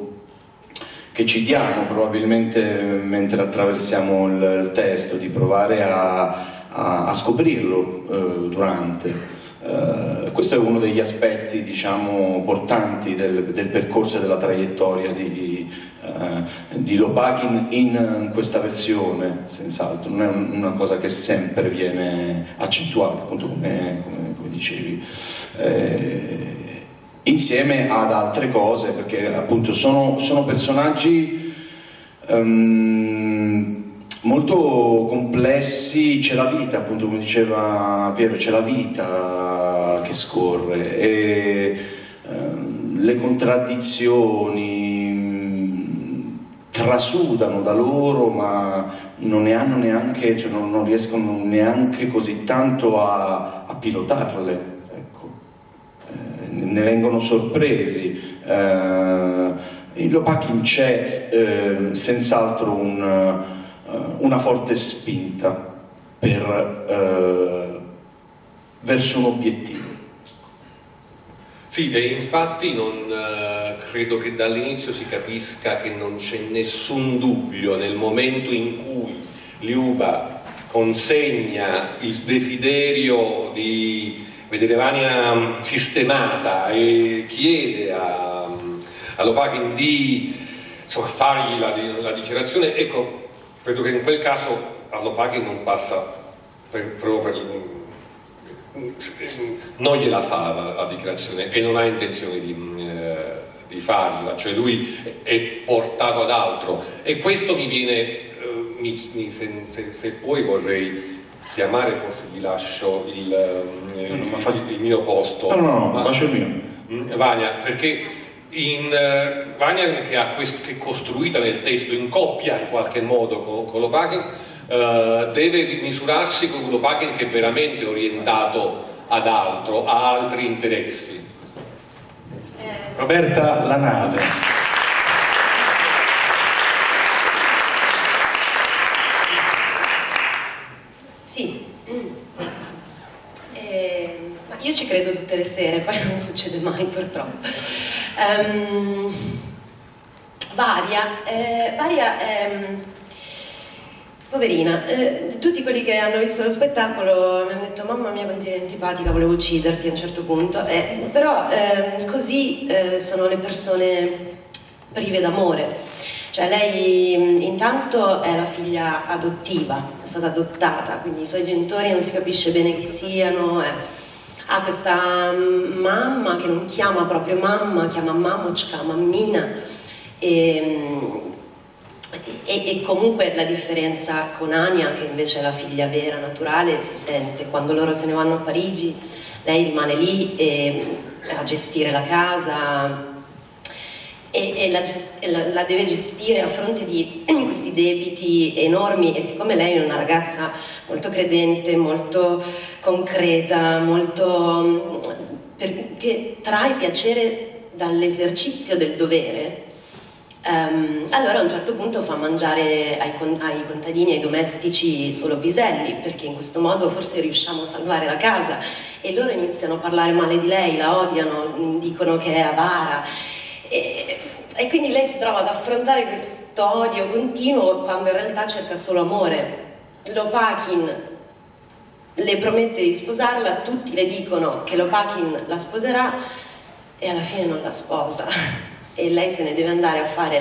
[SPEAKER 6] che ci diamo probabilmente mentre attraversiamo il, il testo, di provare a, a, a scoprirlo eh, durante. Uh, questo è uno degli aspetti diciamo, portanti del, del percorso e della traiettoria di, uh, di Lopakin in questa versione, senz'altro, non è una cosa che sempre viene accentuata, appunto come, come, come dicevi, eh, insieme ad altre cose, perché appunto sono, sono personaggi um, molto complessi, c'è la vita, appunto come diceva Piero, c'è la vita che scorre e ehm, le contraddizioni mm, trasudano da loro ma non ne hanno neanche, cioè non, non, riescono neanche così tanto a, a pilotarle, ecco. eh, ne vengono sorpresi. Eh, in Lopakin c'è eh, senz'altro un una forte spinta per, eh, verso un obiettivo.
[SPEAKER 2] Sì, e infatti non, eh, credo che dall'inizio si capisca che non c'è nessun dubbio nel momento in cui Liuba consegna il desiderio di vedere Vania sistemata e chiede a, a Lopakin di insomma, fargli la, la dichiarazione, ecco, Credo che in quel caso Allopaghi non passa per, proprio per... non gliela fa la, la, dichiarazione e non ha intenzione di, eh, di, farla, cioè lui è portato ad altro e questo mi viene, eh, mi, mi, se, se, se, poi vorrei chiamare, forse vi lascio il, eh, no, no, il, il mio posto.
[SPEAKER 6] No, no, no, lascio il mio.
[SPEAKER 2] Mm, Vania, perché in uh, Vanian che, che è costruita nel testo in coppia in qualche modo con, con Lopakin uh, deve misurarsi con Lopakin che è veramente orientato ad altro, a altri interessi.
[SPEAKER 6] Roberta La Nave.
[SPEAKER 8] Sì, eh, io ci credo tutte le sere, poi non succede mai purtroppo. Um, Varia, eh, Varia ehm, poverina, eh, tutti quelli che hanno visto lo spettacolo mi hanno detto mamma mia quanto eri antipatica, volevo ucciderti a un certo punto, eh, però ehm, così eh, sono le persone prive d'amore. Cioè lei intanto è la figlia adottiva, è stata adottata, quindi i suoi genitori non si capisce bene chi siano. Eh ha questa mm, mamma che non chiama proprio mamma, chiama mamochka, mammina. E, e, e, comunque la differenza con Ania che invece è la figlia vera, naturale, si sente. Quando loro se ne vanno a Parigi lei rimane lì e, a gestire la casa e, e la, la, la, deve gestire a fronte di questi debiti enormi. E siccome lei è una ragazza molto credente, molto concreta, molto, che trae piacere dall'esercizio del dovere, Um, allora a un certo punto fa mangiare ai, ai, contadini e ai domestici solo piselli, perché in questo modo forse riusciamo a salvare la casa. E loro iniziano a parlare male di lei, la odiano, dicono che è avara e, e quindi lei si trova ad affrontare questo odio continuo quando in realtà cerca solo amore. Lopakin le promette di sposarla, tutti le dicono che Lopakin la sposerà e alla fine non la sposa. e lei se ne deve andare a fare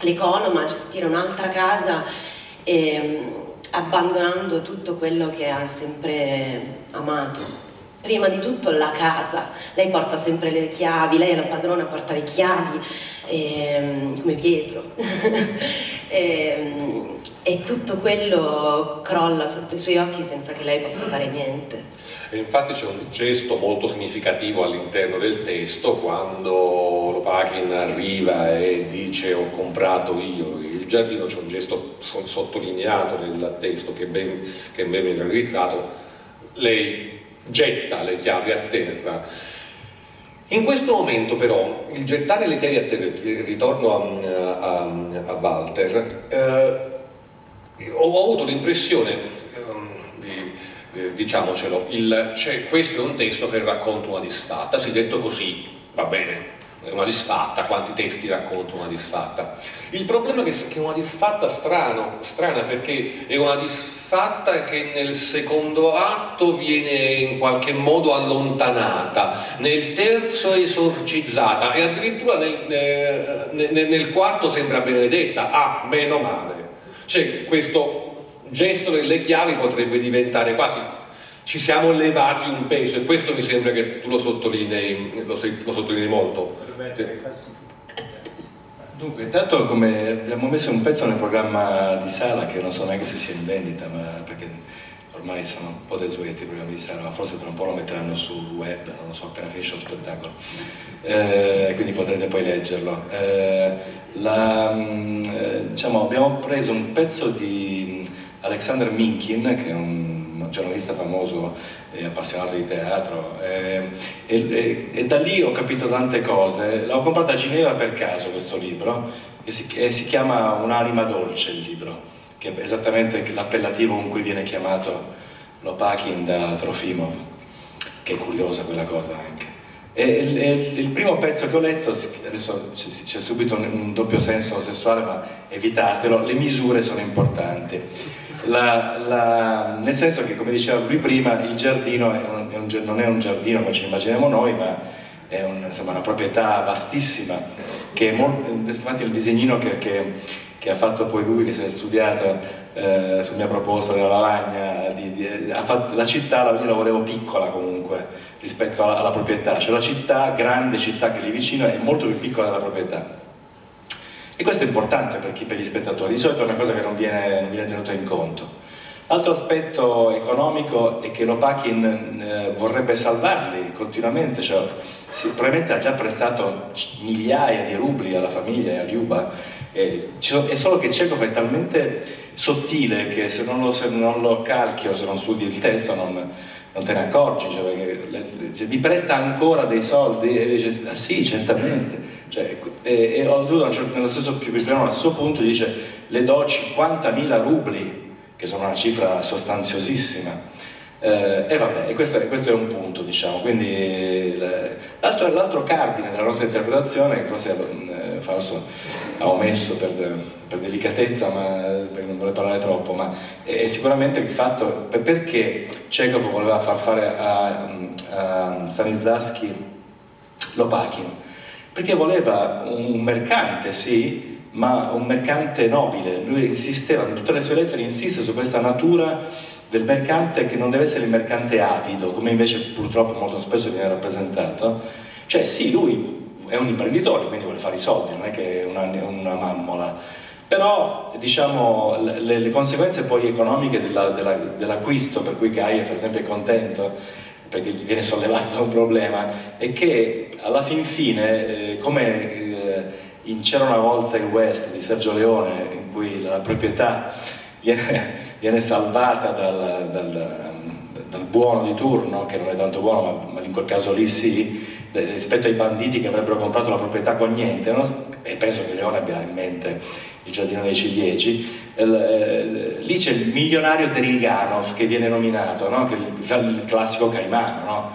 [SPEAKER 8] l'economa, a gestire un'altra casa, e, abbandonando tutto quello che ha sempre amato prima di tutto la casa, lei porta sempre le chiavi, lei è la padrona, porta le chiavi, ehm, come Pietro, ehm, e tutto quello crolla sotto i suoi occhi senza che lei possa fare niente.
[SPEAKER 2] E infatti c'è un gesto molto significativo all'interno del testo quando Lopakhin arriva e dice ho comprato io il giardino, c'è un gesto sottolineato nel testo che ben, che ben realizzato, lei getta le chiavi a terra. In questo momento però, il gettare le chiavi a terra, ritorno a, a, a Walter, eh, ho avuto l'impressione, eh, diciamocelo, il, cioè, questo è un testo che racconta una disfatta, si è detto così, va bene, una disfatta, quanti testi racconta una disfatta? Il problema è che è una disfatta strano, strana perché è una disfatta che nel secondo atto viene in qualche modo allontanata, nel terzo esorcizzata e addirittura nel, nel, nel quarto sembra benedetta, ah, meno male. Cioè questo gesto delle chiavi potrebbe diventare quasi ci siamo levati un peso e questo mi sembra che tu lo sottolinei, lo, lo sottolinei molto.
[SPEAKER 3] Dunque, intanto come abbiamo messo un pezzo nel programma di Sala che non so neanche se sia in vendita, ma perché ormai sono un po' desueti i programmi di Sala, ma forse tra un po' lo metteranno sul web, non lo so, appena finisce lo spettacolo, eh, quindi potrete poi leggerlo. Eh, la, mm, eh, diciamo, abbiamo preso un pezzo di Alexander Minkin, che è un giornalista famoso e appassionato di teatro e, e, e, da lì ho capito tante cose. L'ho comprato a Ginevra per caso questo libro e si, e si chiama Un'anima dolce il libro, che è esattamente l'appellativo con cui viene chiamato Lopakin da Trofimov, che è curiosa quella cosa anche. Il, il, il, primo pezzo che ho letto, adesso c'è subito un doppio senso sessuale, ma evitatelo, le misure sono importanti la, la, nel senso che, come diceva lui prima, il giardino è un, è un, non è un giardino come ci immaginiamo noi, ma è un, insomma, una proprietà vastissima, molto, infatti il disegnino che, che, che, ha fatto poi lui, che si è studiato eh, su mia proposta della lavagna, di, di, fatto, la città io la volevo piccola comunque rispetto alla, alla proprietà, cioè la città, grande città che lì vicino, è molto più piccola della proprietà e questo è importante per, chi, per gli spettatori, di solito è una cosa che non viene, non viene tenuta in conto. L'altro aspetto economico è che Lopakin eh, vorrebbe salvarli continuamente, cioè, si, probabilmente ha già prestato migliaia di rubli alla famiglia e a Liuba, è solo che Chekhov è talmente sottile che se non lo, se non lo calchi o se non studi il testo non, non te ne accorgi, cioè, perché, cioè, mi presta ancora dei soldi e dice, ah sì, certamente cioè, e, e oltretutto nello stesso, piano, allo stesso punto dice le do 50.000 rubli, che sono una cifra sostanziosissima. Eh, e vabbè, questo è, questo è, un punto, diciamo. Quindi l'altro, cardine della nostra interpretazione, forse eh, Fausto ha omesso per, per, delicatezza, ma perché non vuole parlare troppo, ma è, sicuramente il fatto per, perché Chekhov voleva far fare a, a Stanislavski Lopakin perché voleva un mercante, sì, ma un mercante nobile. Lui insisteva, in tutte le sue lettere insiste su questa natura del mercante che non deve essere il mercante avido, come invece purtroppo molto spesso viene rappresentato. Cioè sì, lui è un imprenditore, quindi vuole fare i soldi, non è che è una, una mammola. Però diciamo, le, le, conseguenze poi economiche della, della, dell'acquisto, per cui Gaia per esempio è contento, perché gli viene sollevato un problema, è che alla fin fine, eh, come eh, in C'era una volta il West di Sergio Leone, in cui la proprietà viene, viene salvata dal, dal, dal, buono di turno, che non è tanto buono, ma, ma in quel caso lì sì, rispetto ai banditi che avrebbero comprato la proprietà con niente, no? e penso che Leone abbia in mente il giardino dei ciliegi, eh, lì c'è il milionario Deriganov che viene nominato, no? che è il, classico caimano, no?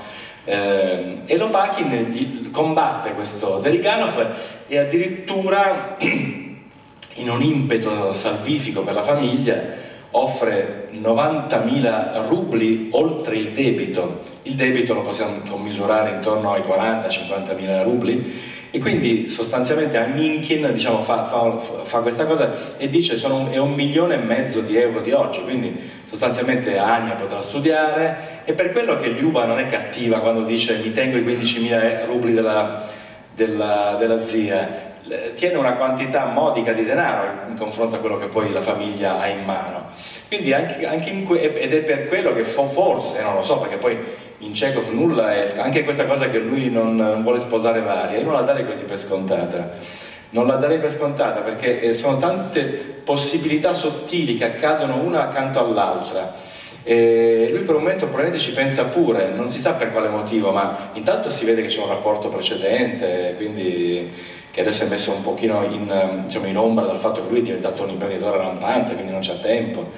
[SPEAKER 3] eh, e Lopakin combatte questo Deriganov e addirittura in un impeto salvifico per la famiglia offre 90.000 rubli oltre il debito, il debito lo possiamo commisurare intorno ai 40-50.000 rubli, E quindi sostanzialmente Aminkin diciamo, fa, fa, fa, questa cosa e dice sono, è un milione e mezzo di euro di oggi, quindi sostanzialmente Ania potrà studiare. E per quello che Liuba non è cattiva quando dice mi tengo i 15.000 rubli della, della, della zia, tiene una quantità modica di denaro in confronto a quello che poi la famiglia ha in mano. Quindi anche, anche que- ed è per quello che forse, non lo so, perché poi in Chekhov nulla è, anche questa cosa che lui non, vuole sposare varie, io non la darei così per scontata. Non la darei per scontata perché eh, sono tante possibilità sottili che accadono una accanto all'altra. Lui per un momento probabilmente ci pensa pure, non si sa per quale motivo, ma intanto si vede che c'è un rapporto precedente, quindi che adesso è messo un pochino in, diciamo, in ombra dal fatto che lui è diventato un imprenditore rampante, quindi non c'ha tempo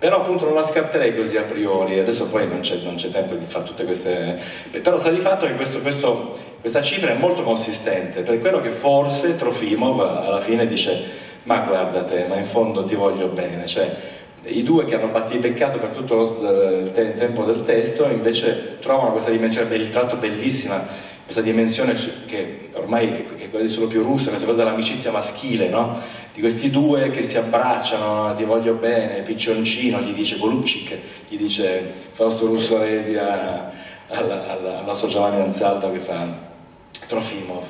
[SPEAKER 3] però appunto non la scarterei così a priori, adesso poi non c'è, tempo di fare tutte queste... però sta di fatto che questo, questo, questa cifra è molto consistente, per quello che forse Trofimov alla fine dice ma guarda te, ma in fondo ti voglio bene, cioè i due che hanno battibeccato per tutto lo, il, te, il tempo del testo invece trovano questa dimensione, il tratto bellissima, questa dimensione che ormai di solo più russa, questa cosa dell'amicizia maschile, no? di questi due che si abbracciano, ti voglio bene, piccioncino, gli dice Golubcic, gli dice Fausto Russo Resi al nostro Giovanni Anzaldo che fa Trofimov.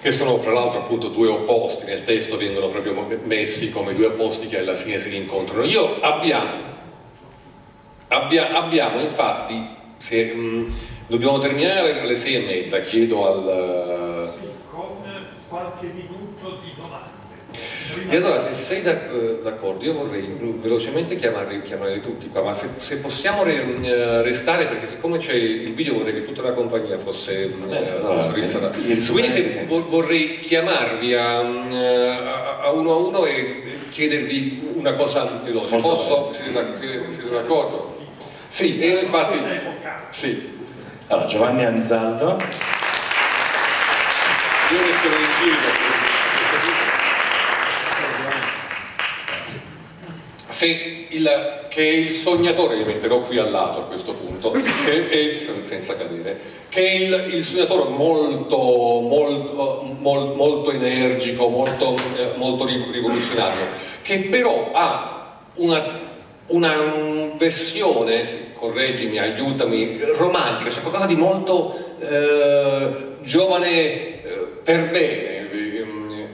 [SPEAKER 2] Che sono fra l'altro appunto due opposti, nel testo vengono proprio messi come due opposti che alla fine si rincontrano. Io abbiamo, abbia, abbiamo infatti, se, mh, Dobbiamo terminare alle sei e mezza, chiedo al...
[SPEAKER 1] Qualche minuto di domande.
[SPEAKER 2] E allora, se sei eh, d'accordo, io vorrei velocemente chiamarli, chiamarli tutti qua, ma se, se possiamo re, eh, restare, perché siccome c'è il video vorrei che tutta la compagnia fosse, eh, fosse registrata. Quindi se vorrei chiamarvi a, a, a, uno a uno e chiedervi una cosa veloce. Posso? Siete d'accordo? Sì, e infatti... Sì.
[SPEAKER 3] Allora, Giovanni Anzaldo.
[SPEAKER 2] In Se il, che il sognatore, li metterò qui al lato a questo punto, che è, senza cadere, che il, il sognatore molto, molto, molto, molto energico, molto, eh, molto rivoluzionario, che però ha una una versione, correggimi, aiutami, romantica, cioè qualcosa di molto eh, giovane per bene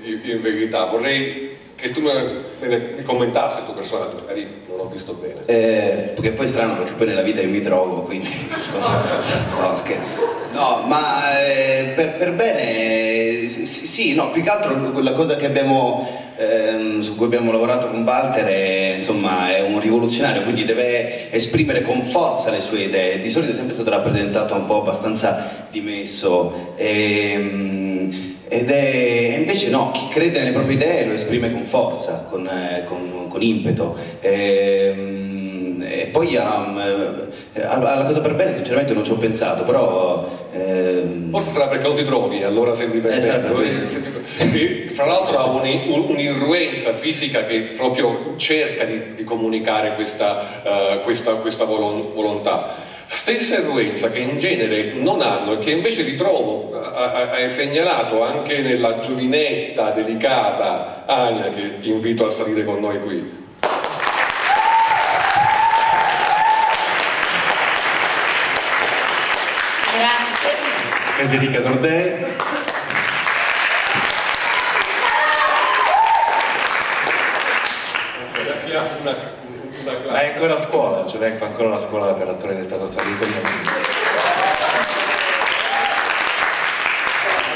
[SPEAKER 2] in, verità. Vorrei che tu mi commentassi il tuo personaggio, magari non l'ho visto bene.
[SPEAKER 9] Eh, perché poi è strano perché poi nella vita io mi drogo, quindi no, scherzo. No, ma eh, per, per, bene sì, sì, no, più che altro quella cosa che abbiamo ehm, su cui abbiamo lavorato con Walter è, insomma, è un rivoluzionario, quindi deve esprimere con forza le sue idee. Di solito è sempre stato rappresentato un po' abbastanza dimesso. Ehm, ed è, invece no, chi crede nelle proprie idee lo esprime con forza, con, eh, con, con impeto. E, ehm, e poi um, alla cosa per bene sinceramente non ci ho pensato, però...
[SPEAKER 2] Ehm... Forse sarà perché non ti trovi, allora esatto, bene. Esatto. Fra l'altro ha un'irruenza fisica che proprio cerca di, di comunicare questa, uh, questa, questa volontà. Stessa irruenza che in genere non hanno e che invece ritrovo, hai segnalato anche nella giovinetta, delicata Ania che invito a salire con noi qui.
[SPEAKER 3] Federica Dordei. Ma è ancora a lei fa ancora la scuola per attore del Teatro Stradito.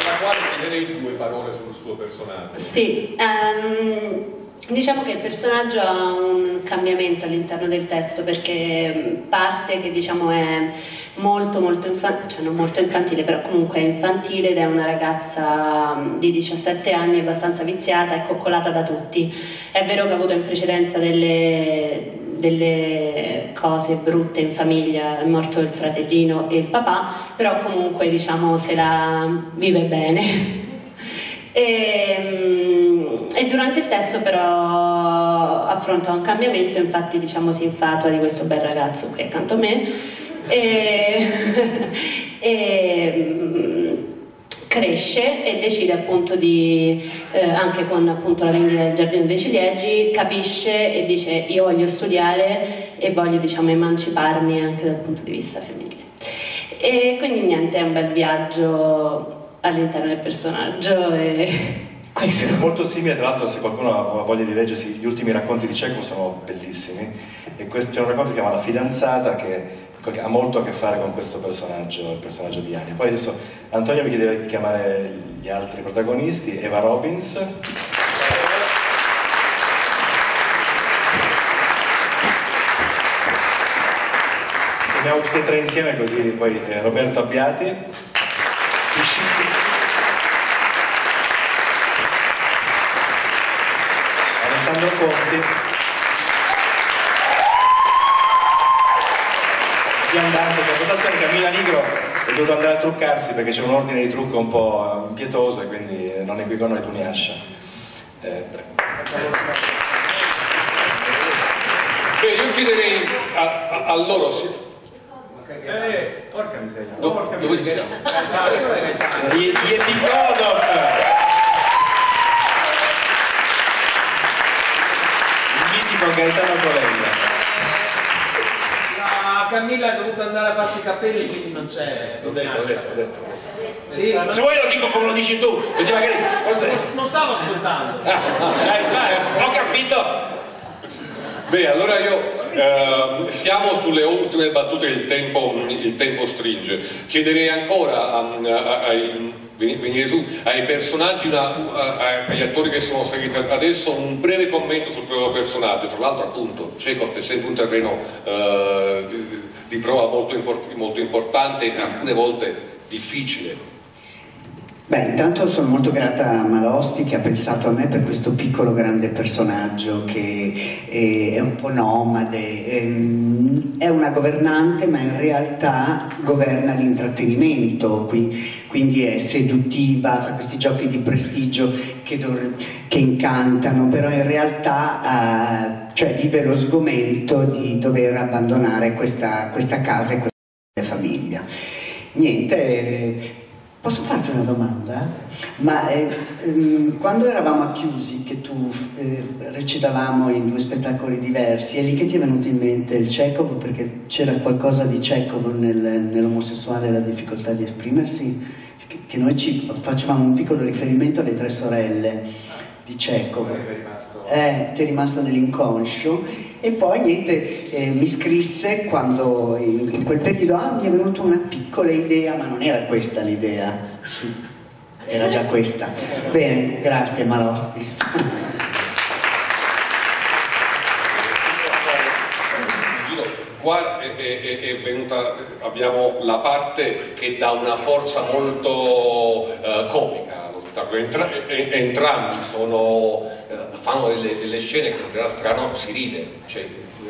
[SPEAKER 2] Alla quale chiederei due parole sul suo personaggio.
[SPEAKER 10] Sì, um, Diciamo che il personaggio ha un cambiamento all'interno del testo perché parte che diciamo è molto molto infantile, cioè non molto infantile però comunque è infantile ed è una ragazza di 17 anni abbastanza viziata e coccolata da tutti. È vero che ha avuto in precedenza delle, delle cose brutte in famiglia, è morto il fratellino e il papà, però comunque diciamo se la vive bene. e, e durante il testo però affronta un cambiamento, infatti diciamo si infatua di questo bel ragazzo qui accanto a me e, e cresce e decide appunto di, eh, anche con appunto la vendita del giardino dei ciliegi, capisce e dice io voglio studiare e voglio diciamo emanciparmi anche dal punto di vista femminile. E quindi niente, è un bel viaggio all'interno del personaggio e questo.
[SPEAKER 3] È molto simile, tra l'altro se qualcuno ha voglia di leggersi, gli ultimi racconti di Cecco sono bellissimi e questo, c'è un racconto che si chiama La fidanzata che ha molto a che fare con questo personaggio, il personaggio di Ania. Poi adesso Antonio mi chiedeva di chiamare gli altri protagonisti, Eva Robbins. Andiamo tutti e tre insieme così poi eh, Roberto Abbiati. Alessandro Conti. viandante interpretazione Camilla Nigro è dovuto andare a truccarsi perché c'è un ordine di trucco un po' impietoso e quindi non è qui con noi Tuniascia. Eh,
[SPEAKER 2] Beh, io chiederei a, a, a loro sì.
[SPEAKER 11] Eh, porca miseria.
[SPEAKER 2] Do,
[SPEAKER 11] porca miseria.
[SPEAKER 3] Gli Epicodov! Il mitico Gaetano Colella.
[SPEAKER 11] Camilla è dovuta andare a farsi i capelli, quindi non c'è.
[SPEAKER 3] Ho detto, ho detto, ho detto.
[SPEAKER 11] Sì,
[SPEAKER 3] Se vuoi lo dico come lo dici tu, così magari forse.
[SPEAKER 11] non stavo ascoltando.
[SPEAKER 3] Ah, dai, ho capito!
[SPEAKER 2] Beh, allora io, eh, siamo sulle ultime battute, il tempo, il tempo stringe. Chiederei ancora a, a, ai, venire su, ai personaggi, una, agli attori che sono seguiti adesso, un breve commento sul proprio personaggio. Fra l'altro appunto Chekhov è sempre un terreno eh, di, di, prova molto, import, molto importante e alcune volte difficile.
[SPEAKER 12] Beh, intanto sono molto grata a Malosti che ha pensato a me per questo piccolo grande personaggio che è, un po' nomade, ehm, è una governante ma in realtà governa l'intrattenimento, quindi è seduttiva, fa questi giochi di prestigio che, che incantano, però in realtà eh, cioè vive lo sgomento di dover abbandonare questa, questa casa e questa famiglia. Niente, Posso farti una domanda? Ma eh, ehm, quando eravamo a Chiusi, che tu eh, recitavamo in due spettacoli diversi, è lì che ti è venuto in mente il Chekhov? Perché c'era qualcosa di Chekhov nel, nell'omosessuale, la difficoltà di esprimersi? Che, che noi ci facevamo un piccolo riferimento alle tre sorelle di Chekhov. Eh, ti è rimasto nell'inconscio e poi niente, eh, mi scrisse quando in, in, quel periodo ah, mi è venuta una piccola idea, ma non era questa l'idea, era già questa. Bene, grazie Malosti.
[SPEAKER 2] Qua è, è, è, venuta, abbiamo la parte che dà una forza molto uh, comica Entra, entrambi sono, eh, fanno delle, delle, scene che non strano, si ride, cioè,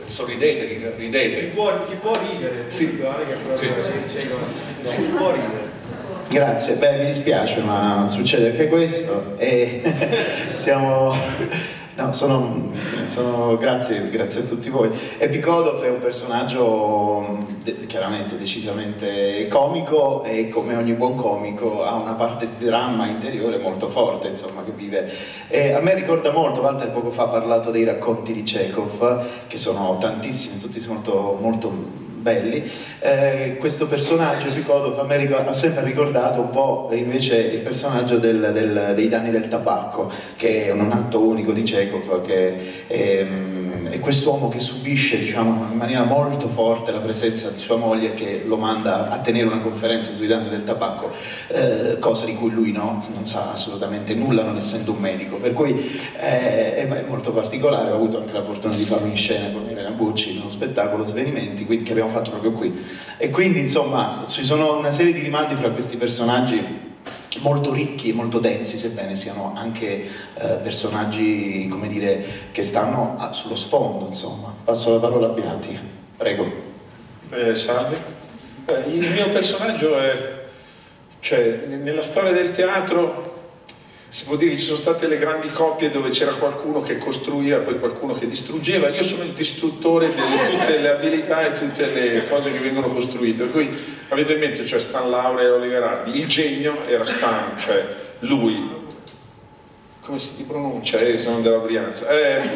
[SPEAKER 2] sorridete, ridete.
[SPEAKER 11] Si può, si può ridere,
[SPEAKER 2] sì. Che sì.
[SPEAKER 11] si può ridere.
[SPEAKER 13] Grazie, beh mi dispiace ma succede anche questo e siamo No, sono, sono, grazie, grazie, a tutti voi. Epicodov è un personaggio de, chiaramente decisamente comico e come ogni buon comico ha una parte di dramma interiore molto forte, insomma, che vive. E a me ricorda molto, Walter poco fa ha parlato dei racconti di Chekhov, che sono tantissimi, tutti molto, molto belli, eh, questo personaggio me ha sempre ricordato un po' invece il personaggio del, del, dei danni del tabacco, che è un atto unico di Chekhov, che è, è quest'uomo che subisce diciamo, in maniera molto forte la presenza di sua moglie che lo manda a tenere una conferenza sui danni del tabacco, eh, cosa di cui lui no, non sa assolutamente nulla non essendo un medico, per cui eh, è molto particolare, ho avuto anche la fortuna di farlo in scena con Elena Bucci in uno spettacolo Svenimenti, quindi, che abbiamo fatto proprio qui. E quindi insomma ci sono una serie di rimandi fra questi personaggi molto ricchi e molto densi, sebbene siano anche eh, personaggi, come dire, che stanno a, sullo sfondo, insomma. Passo la parola a Beati, prego.
[SPEAKER 1] Eh, salve. Eh, il mio personaggio è, cioè, nella storia del teatro
[SPEAKER 14] si può dire che ci sono state le grandi coppie dove c'era qualcuno che costruiva poi qualcuno che distruggeva. Io sono il distruttore di tutte le abilità e tutte le cose che vengono costruite. Per cui avete in mente, cioè Stan Laura e Oliver Hardy, il genio era Stan, cioè lui, come si pronuncia? Eh, sono della Brianza. Eh, eh,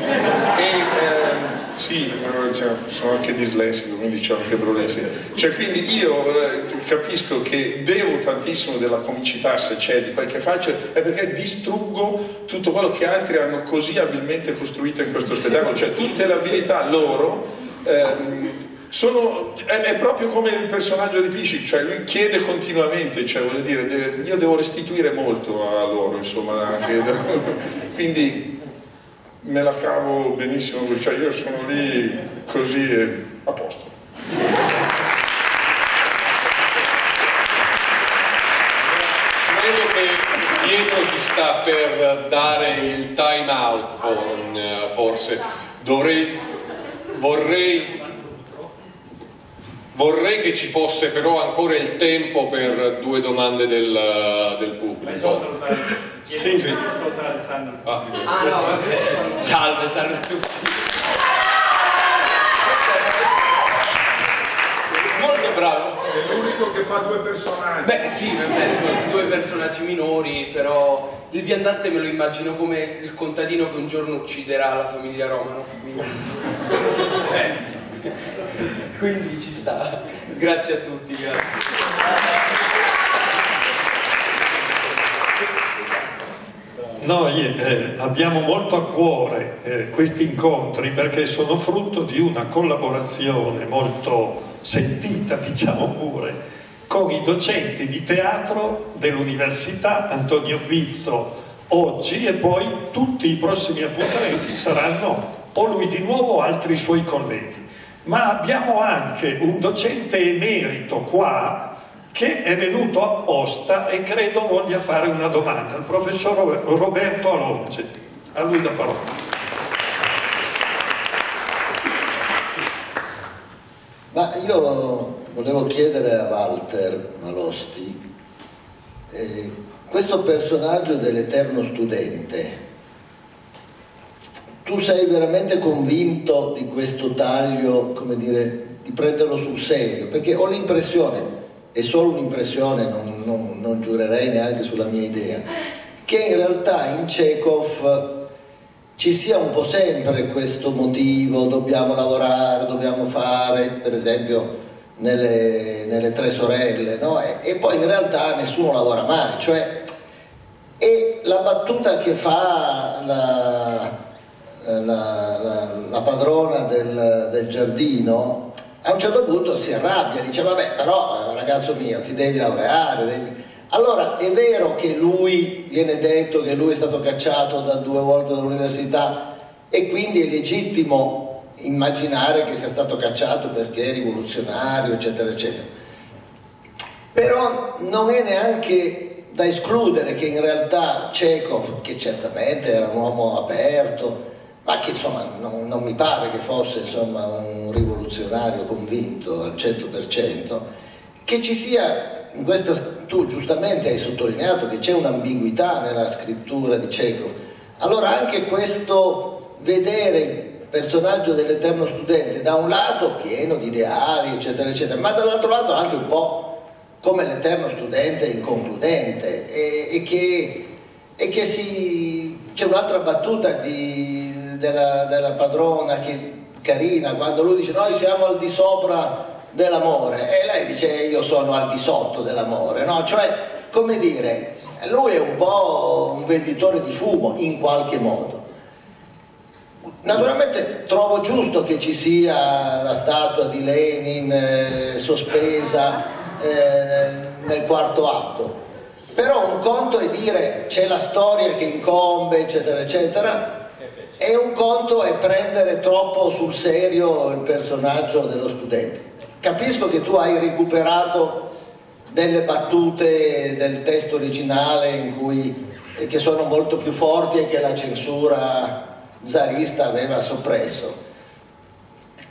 [SPEAKER 14] sì, cioè, sono anche dislessico, quindi c'ho anche problemi. Cioè, quindi io eh, capisco che devo tantissimo della comicità, se c'è, di quel che faccio, è perché distruggo tutto quello che altri hanno così abilmente costruito in questo spettacolo, cioè tutte le abilità loro. Ehm, sono, è, è, proprio come il personaggio di Pisci, cioè lui chiede continuamente, cioè voglio dire, deve, io devo restituire molto a loro, insomma, quindi me la cavo benissimo, cioè io sono lì così e a posto.
[SPEAKER 2] Credo che Pietro ci sta per dare il time out, forse. Dovrei, vorrei Vorrei che ci fosse però ancora il tempo per due domande del, del pubblico.
[SPEAKER 11] Sì, sì. Ah,
[SPEAKER 15] ah no, vabbè. Salve, salve a tutti. Molto bravo.
[SPEAKER 14] È l'unico che fa due personaggi.
[SPEAKER 15] Beh sì, vabbè, sono due personaggi minori, però il viandante me lo immagino come il contadino che un giorno ucciderà la famiglia Romano. Eh quindi ci sta. Grazie a tutti, grazie.
[SPEAKER 1] Noi eh, abbiamo molto a cuore eh, questi incontri perché sono frutto di una collaborazione molto sentita, diciamo pure, con i docenti di teatro dell'Università Antonio Pizzo oggi e poi tutti i prossimi appuntamenti saranno o lui di nuovo o altri suoi colleghi ma abbiamo anche un docente emerito qua che è venuto apposta e credo voglia fare una domanda, il professor Roberto Alonge. A lui la parola.
[SPEAKER 16] Ma io volevo chiedere a Walter Malosti, eh, questo personaggio dell'eterno studente, tu sei veramente convinto di questo taglio, come dire, di prenderlo sul serio? Perché ho l'impressione, è solo un'impressione, non, non, non, giurerei neanche sulla mia idea, che in realtà in Chekhov ci sia un po' sempre questo motivo, dobbiamo lavorare, dobbiamo fare, per esempio nelle, nelle tre sorelle, no? e, e poi in realtà nessuno lavora mai, cioè, e la battuta che fa la, la, la, la padrona del, del, giardino, a un certo punto si arrabbia, dice vabbè però ragazzo mio ti devi laureare, devi... Allora è vero che lui, viene detto che lui è stato cacciato da due volte dall'università e quindi è legittimo immaginare che sia stato cacciato perché è rivoluzionario, eccetera, eccetera. Però non è neanche da escludere che in realtà Chekhov, che certamente era un uomo aperto, ma che insomma non, non mi pare che fosse insomma, un rivoluzionario convinto al 100%, che ci sia, in questa, tu giustamente hai sottolineato che c'è un'ambiguità nella scrittura di Cieco, allora anche questo vedere il personaggio dell'eterno studente da un lato pieno di ideali eccetera eccetera, ma dall'altro lato anche un po' come l'eterno studente inconcludente e, e che, e che c'è un'altra battuta di della, della padrona che carina quando lui dice noi siamo al di sopra dell'amore. E lei dice io sono al di sotto dell'amore. No? cioè come dire lui è un po' un venditore di fumo in qualche modo. Naturalmente trovo giusto che ci sia la statua di Lenin eh, sospesa eh, nel quarto atto. Però un conto è dire c'è la storia che incombe eccetera eccetera e un conto è prendere troppo sul serio il personaggio dello studente. Capisco che tu hai recuperato delle battute del testo originale cui, che sono molto più forti e che la censura zarista aveva soppresso.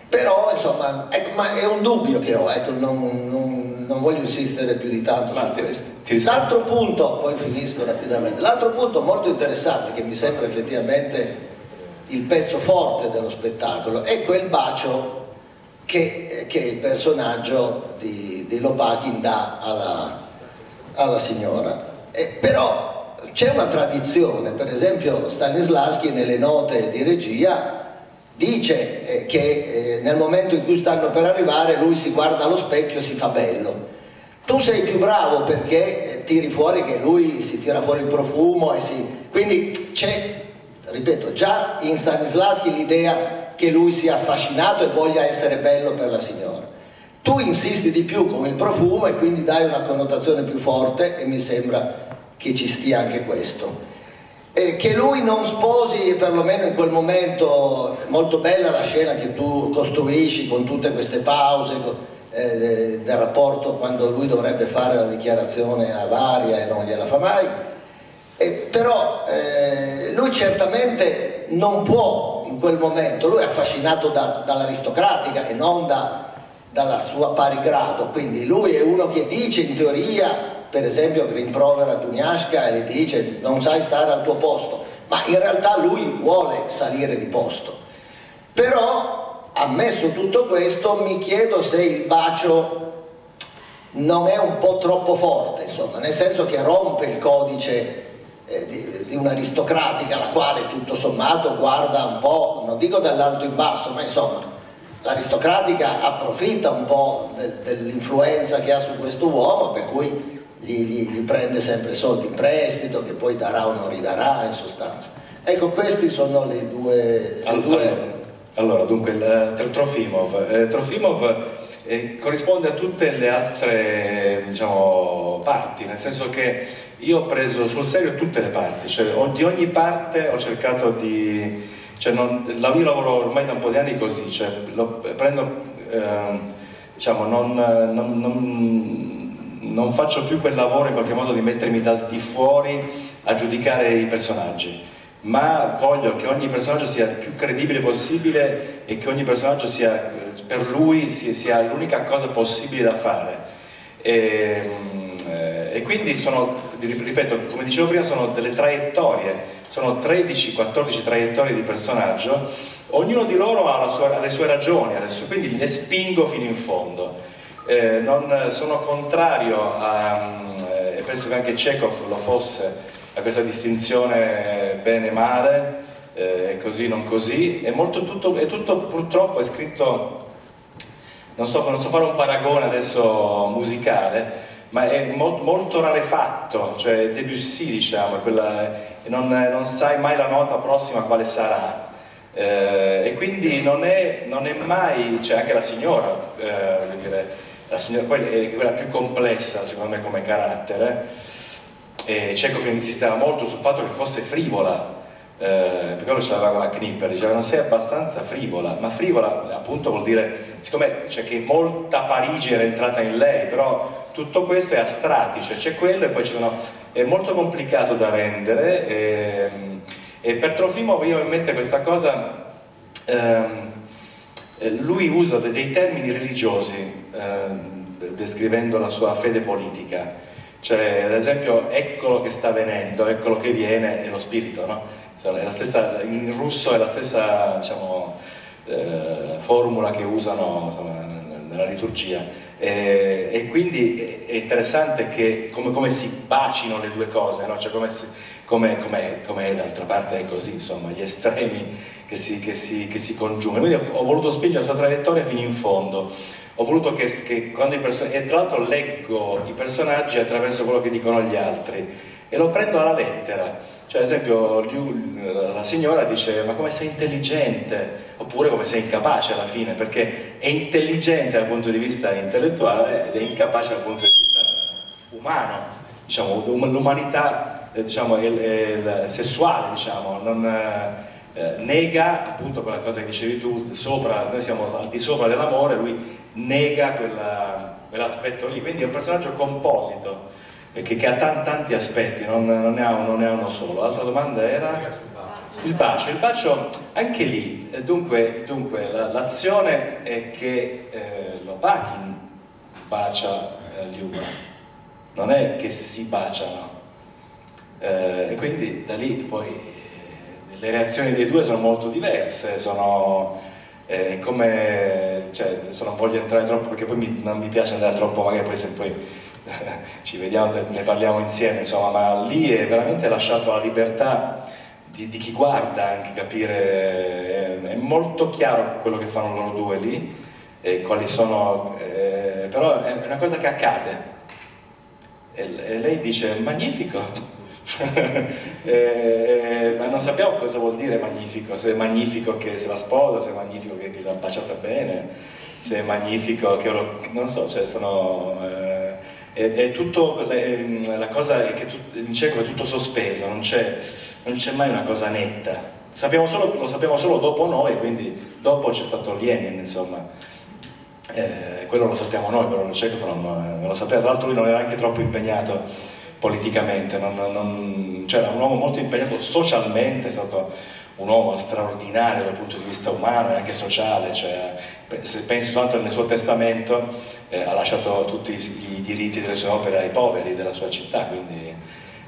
[SPEAKER 16] Però insomma, ecco, ma è un dubbio che ho, ecco, non, non, non voglio insistere più di tanto
[SPEAKER 3] Ma
[SPEAKER 16] su questo. L'altro punto, poi finisco rapidamente, l'altro punto molto interessante che mi sembra effettivamente il pezzo forte dello spettacolo è quel bacio che, che il personaggio di, di Lopakin dà alla, alla signora. Eh, però c'è una tradizione, per esempio Stanislaschi nelle note di regia dice eh, che eh, nel momento in cui stanno per arrivare lui si guarda allo specchio e si fa bello. Tu sei più bravo perché eh, tiri fuori che lui si tira fuori il profumo e si... Quindi c'è, ripeto, già in Stanislaschi l'idea che lui sia affascinato e voglia essere bello per la signora. Tu insisti di più con il profumo e quindi dai una connotazione più forte e mi sembra che ci stia anche questo. Eh, che lui non sposi, perlomeno in quel momento, molto bella la scena che tu costruisci con tutte queste pause co- eh, del rapporto quando lui dovrebbe fare la dichiarazione a Varia e non gliela fa mai, Eh, però eh, lui certamente non può in quel momento, lui è affascinato da- dall'aristocratica e non da- dalla sua pari grado, quindi lui è uno che dice in teoria per esempio che rimprovera Duniasca e le dice non sai stare al tuo posto, ma in realtà lui vuole salire di posto. Però, ammesso tutto questo, mi chiedo se il bacio non è un po' troppo forte, insomma, nel senso che rompe il codice eh, di, di un'aristocratica la quale tutto sommato guarda un po', non dico dall'alto in basso, ma insomma l'aristocratica approfitta un po' de- dell'influenza che ha su questo uomo, per cui gli, gli- gli prende sempre soldi in prestito, che poi darà o non ridarà in sostanza. Ecco, questi sono le due... le
[SPEAKER 3] All-
[SPEAKER 16] due-
[SPEAKER 3] Allora, allora, dunque, il Tr- Trofimov, eh, Trofimov eh, corrisponde a tutte le altre diciamo, parti, nel senso che io ho preso sul serio tutte le parti, cioè di ogni parte ho cercato di... Cioè non- io lavoro ormai da un po' di anni così, cioè lo- prendo, ehm, diciamo, non, non- non- non faccio più quel lavoro in qualche modo di mettermi dal di fuori a giudicare i personaggi, ma voglio che ogni personaggio sia il più credibile possibile e che ogni personaggio sia per lui sia, l'unica cosa possibile da fare. E, eh, e quindi sono, ripeto, come dicevo prima, sono delle traiettorie, sono 13-14 traiettorie di personaggio, ognuno di loro ha, sua- ha le sue ragioni, adesso, quindi le spingo fino in fondo. Eh, non, sono contrario a, eh, e penso che anche Chekhov lo fosse, a questa distinzione bene-male, eh, così non così, è, tutto, è tutto purtroppo è scritto non so, non so fare un paragone adesso musicale, ma è mo- molto rarefatto, cioè Debussy diciamo, quella, non, non sai mai la nota prossima quale sarà. Eh, e quindi non è, non è mai, c'è anche la signora, eh, dire, la signora poi è quella più complessa secondo me come carattere, e Chekhov insisteva molto sul fatto che fosse frivola, eh, per quello ce l'aveva con la Knipper, diceva non sei abbastanza frivola, ma frivola appunto vuol dire, siccome cioè, che molta Parigi era entrata in lei, però tutto questo è a cioè c'è quello e poi ci sono, è molto complicato da rendere e, e per Trofimov io in mente questa cosa, ehm, eh, lui usa de- dei termini religiosi ehm, descrivendo la sua fede politica, cioè ad esempio eccolo che sta venendo, eccolo che viene, è lo spirito, no? È la stessa, in russo è la stessa diciamo, eh, formula che usano insomma, nella liturgia e, e quindi è interessante che, come, come si bacino le due cose, no? cioè come, si- come, come- d'altra parte è così, insomma, gli estremi che si, che si- che si congiungono. Quindi ho, ho voluto spingere la sua traiettoria fino in fondo. Ho voluto che, che quando i personaggi, e tra l'altro leggo i personaggi attraverso quello che dicono gli altri e lo prendo alla lettera. Cioè, ad esempio, la signora dice: Ma come sei intelligente? Oppure come sei incapace alla fine, perché è intelligente dal punto di vista intellettuale ed è incapace dal punto di vista umano, diciamo, um- l'umanità eh, diciamo, sessuale, diciamo, non, eh, nega appunto quella cosa che dicevi tu, sopra, noi siamo al di sopra dell'amore, lui nega quella- quell'aspetto lì, quindi è un personaggio composito eh, che, ha tan- tanti aspetti, non, non ne ha, non ne ha uno solo. L'altra domanda era? Il bacio, il bacio anche lì, eh, dunque, dunque la- l'azione è che eh, Lopakin bacia eh, Liuba, non è che si baciano. Eh, e quindi da lì poi eh, le reazioni dei due sono molto diverse, sono eh, come, cioè, adesso non voglio entrare troppo perché poi mi, non mi piace andare troppo, magari poi se poi ci vediamo, ne parliamo insieme, insomma, ma lì è veramente lasciato la libertà di, di chi guarda anche capire, è, è, molto chiaro quello che fanno loro due lì, e quali sono, eh, però è una cosa che accade. E, e lei dice, magnifico, eh, ma non sappiamo cosa vuol dire magnifico, se è magnifico che se la sposa, se è magnifico che, l'ha baciata bene, se è magnifico che non so, cioè sono, eh, è, è, tutto, la cosa è che in cieco è tutto sospeso, non c'è, mai una cosa netta. Sappiamo solo, lo sappiamo solo dopo noi, quindi dopo c'è stato Lenin, insomma. Eh, quello lo sappiamo noi, però cieco non, non lo sapeva, tra l'altro lui non era anche troppo impegnato politicamente, non, non, cioè era un uomo molto impegnato socialmente, è stato un uomo straordinario dal punto di vista umano e anche sociale, cioè, se pensi soltanto nel suo testamento eh, ha lasciato tutti i diritti delle sue opere ai poveri della sua città, quindi,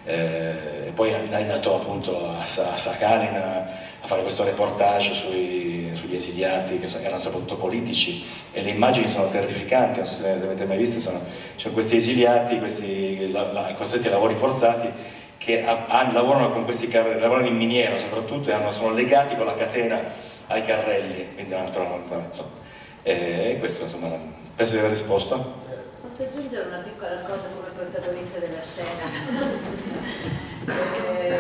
[SPEAKER 3] eh, e poi è andato appunto a, a Sakhalin a, a, fare questo reportage sui, sugli esiliati che erano soprattutto politici. E le immagini sono terrificanti, non so se le avete mai viste, sono cioè questi esiliati, questi la, la, costretti a lavori forzati che a, a, lavorano con questi carrelli, lavorano in miniera soprattutto e hanno, sono legati con la catena ai carrelli, quindi un altro, insomma, e questo insomma, penso di aver risposto.
[SPEAKER 4] Posso aggiungere una piccola cosa come protagonista della scena? eh,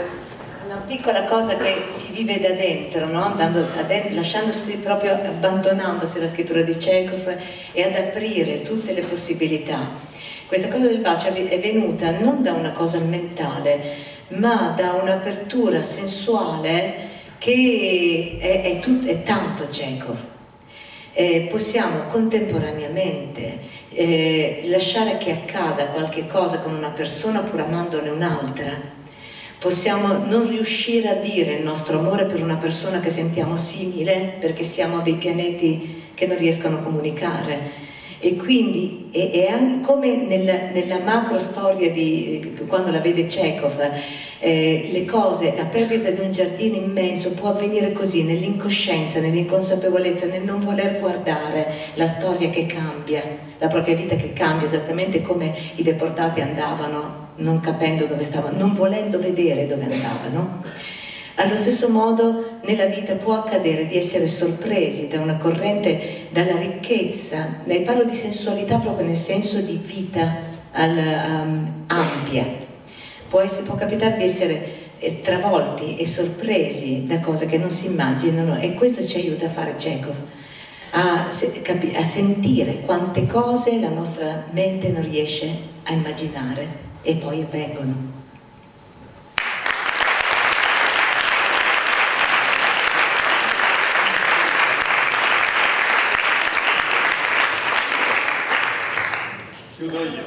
[SPEAKER 4] una piccola cosa che si vive da dentro, no? Andando da dentro, lasciandosi proprio, abbandonandosi alla scrittura di Chekhov e ad aprire tutte le possibilità. Questa cosa del bacio è venuta non da una cosa mentale, ma da un'apertura sensuale che è, è, tut, è tanto Chekhov. Eh, possiamo contemporaneamente eh, lasciare che accada qualche cosa con una persona pur amandone un'altra Possiamo non riuscire a dire il nostro amore per una persona che sentiamo simile perché siamo dei pianeti che non riescono a comunicare. E quindi è, è anche come nella, nella, macro storia di quando la vede Chekhov, eh, le cose, la perdita di un giardino immenso può avvenire così, nell'incoscienza, nell'inconsapevolezza, nel non voler guardare la storia che cambia, la propria vita che cambia, esattamente come i deportati andavano non capendo dove stavano, non volendo vedere dove andavano. Allo stesso modo nella vita può accadere di essere sorpresi da una corrente, dalla ricchezza, e parlo di sensualità proprio nel senso di vita al, um, ampia. Può, essere, può capitare di essere travolti e sorpresi da cose che non si immaginano e questo ci aiuta a fare cieco, a, a sentire quante cose la nostra mente non riesce a immaginare e poi avvengono.
[SPEAKER 1] Chiudo io.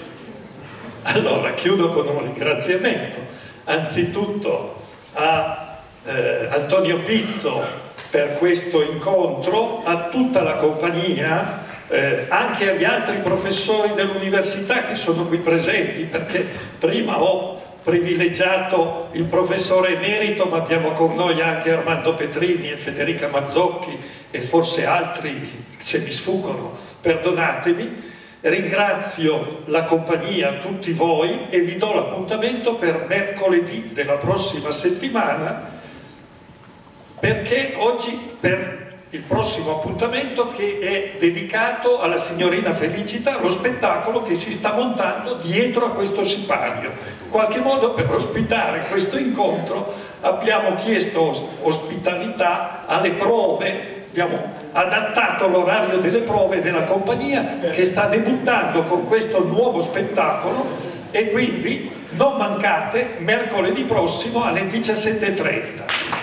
[SPEAKER 1] Allora, chiudo con un ringraziamento, anzitutto a eh, Antonio Pizzo per questo incontro, a tutta la compagnia eh, anche agli altri professori dell'università che sono qui presenti, perché prima ho privilegiato il professore emerito, ma abbiamo con noi anche Armando Petrini e Federica Mazzocchi e forse altri se mi sfuggono, perdonatemi. Ringrazio la compagnia, tutti voi e vi do l'appuntamento per mercoledì della prossima settimana perché oggi per il prossimo appuntamento che è dedicato alla signorina Felicità, lo spettacolo che si sta montando dietro a questo sipario. In qualche modo per ospitare questo incontro abbiamo chiesto ospitalità alle prove, abbiamo adattato l'orario delle prove della compagnia che sta debuttando con questo nuovo spettacolo e quindi non mancate mercoledì prossimo alle 17.30.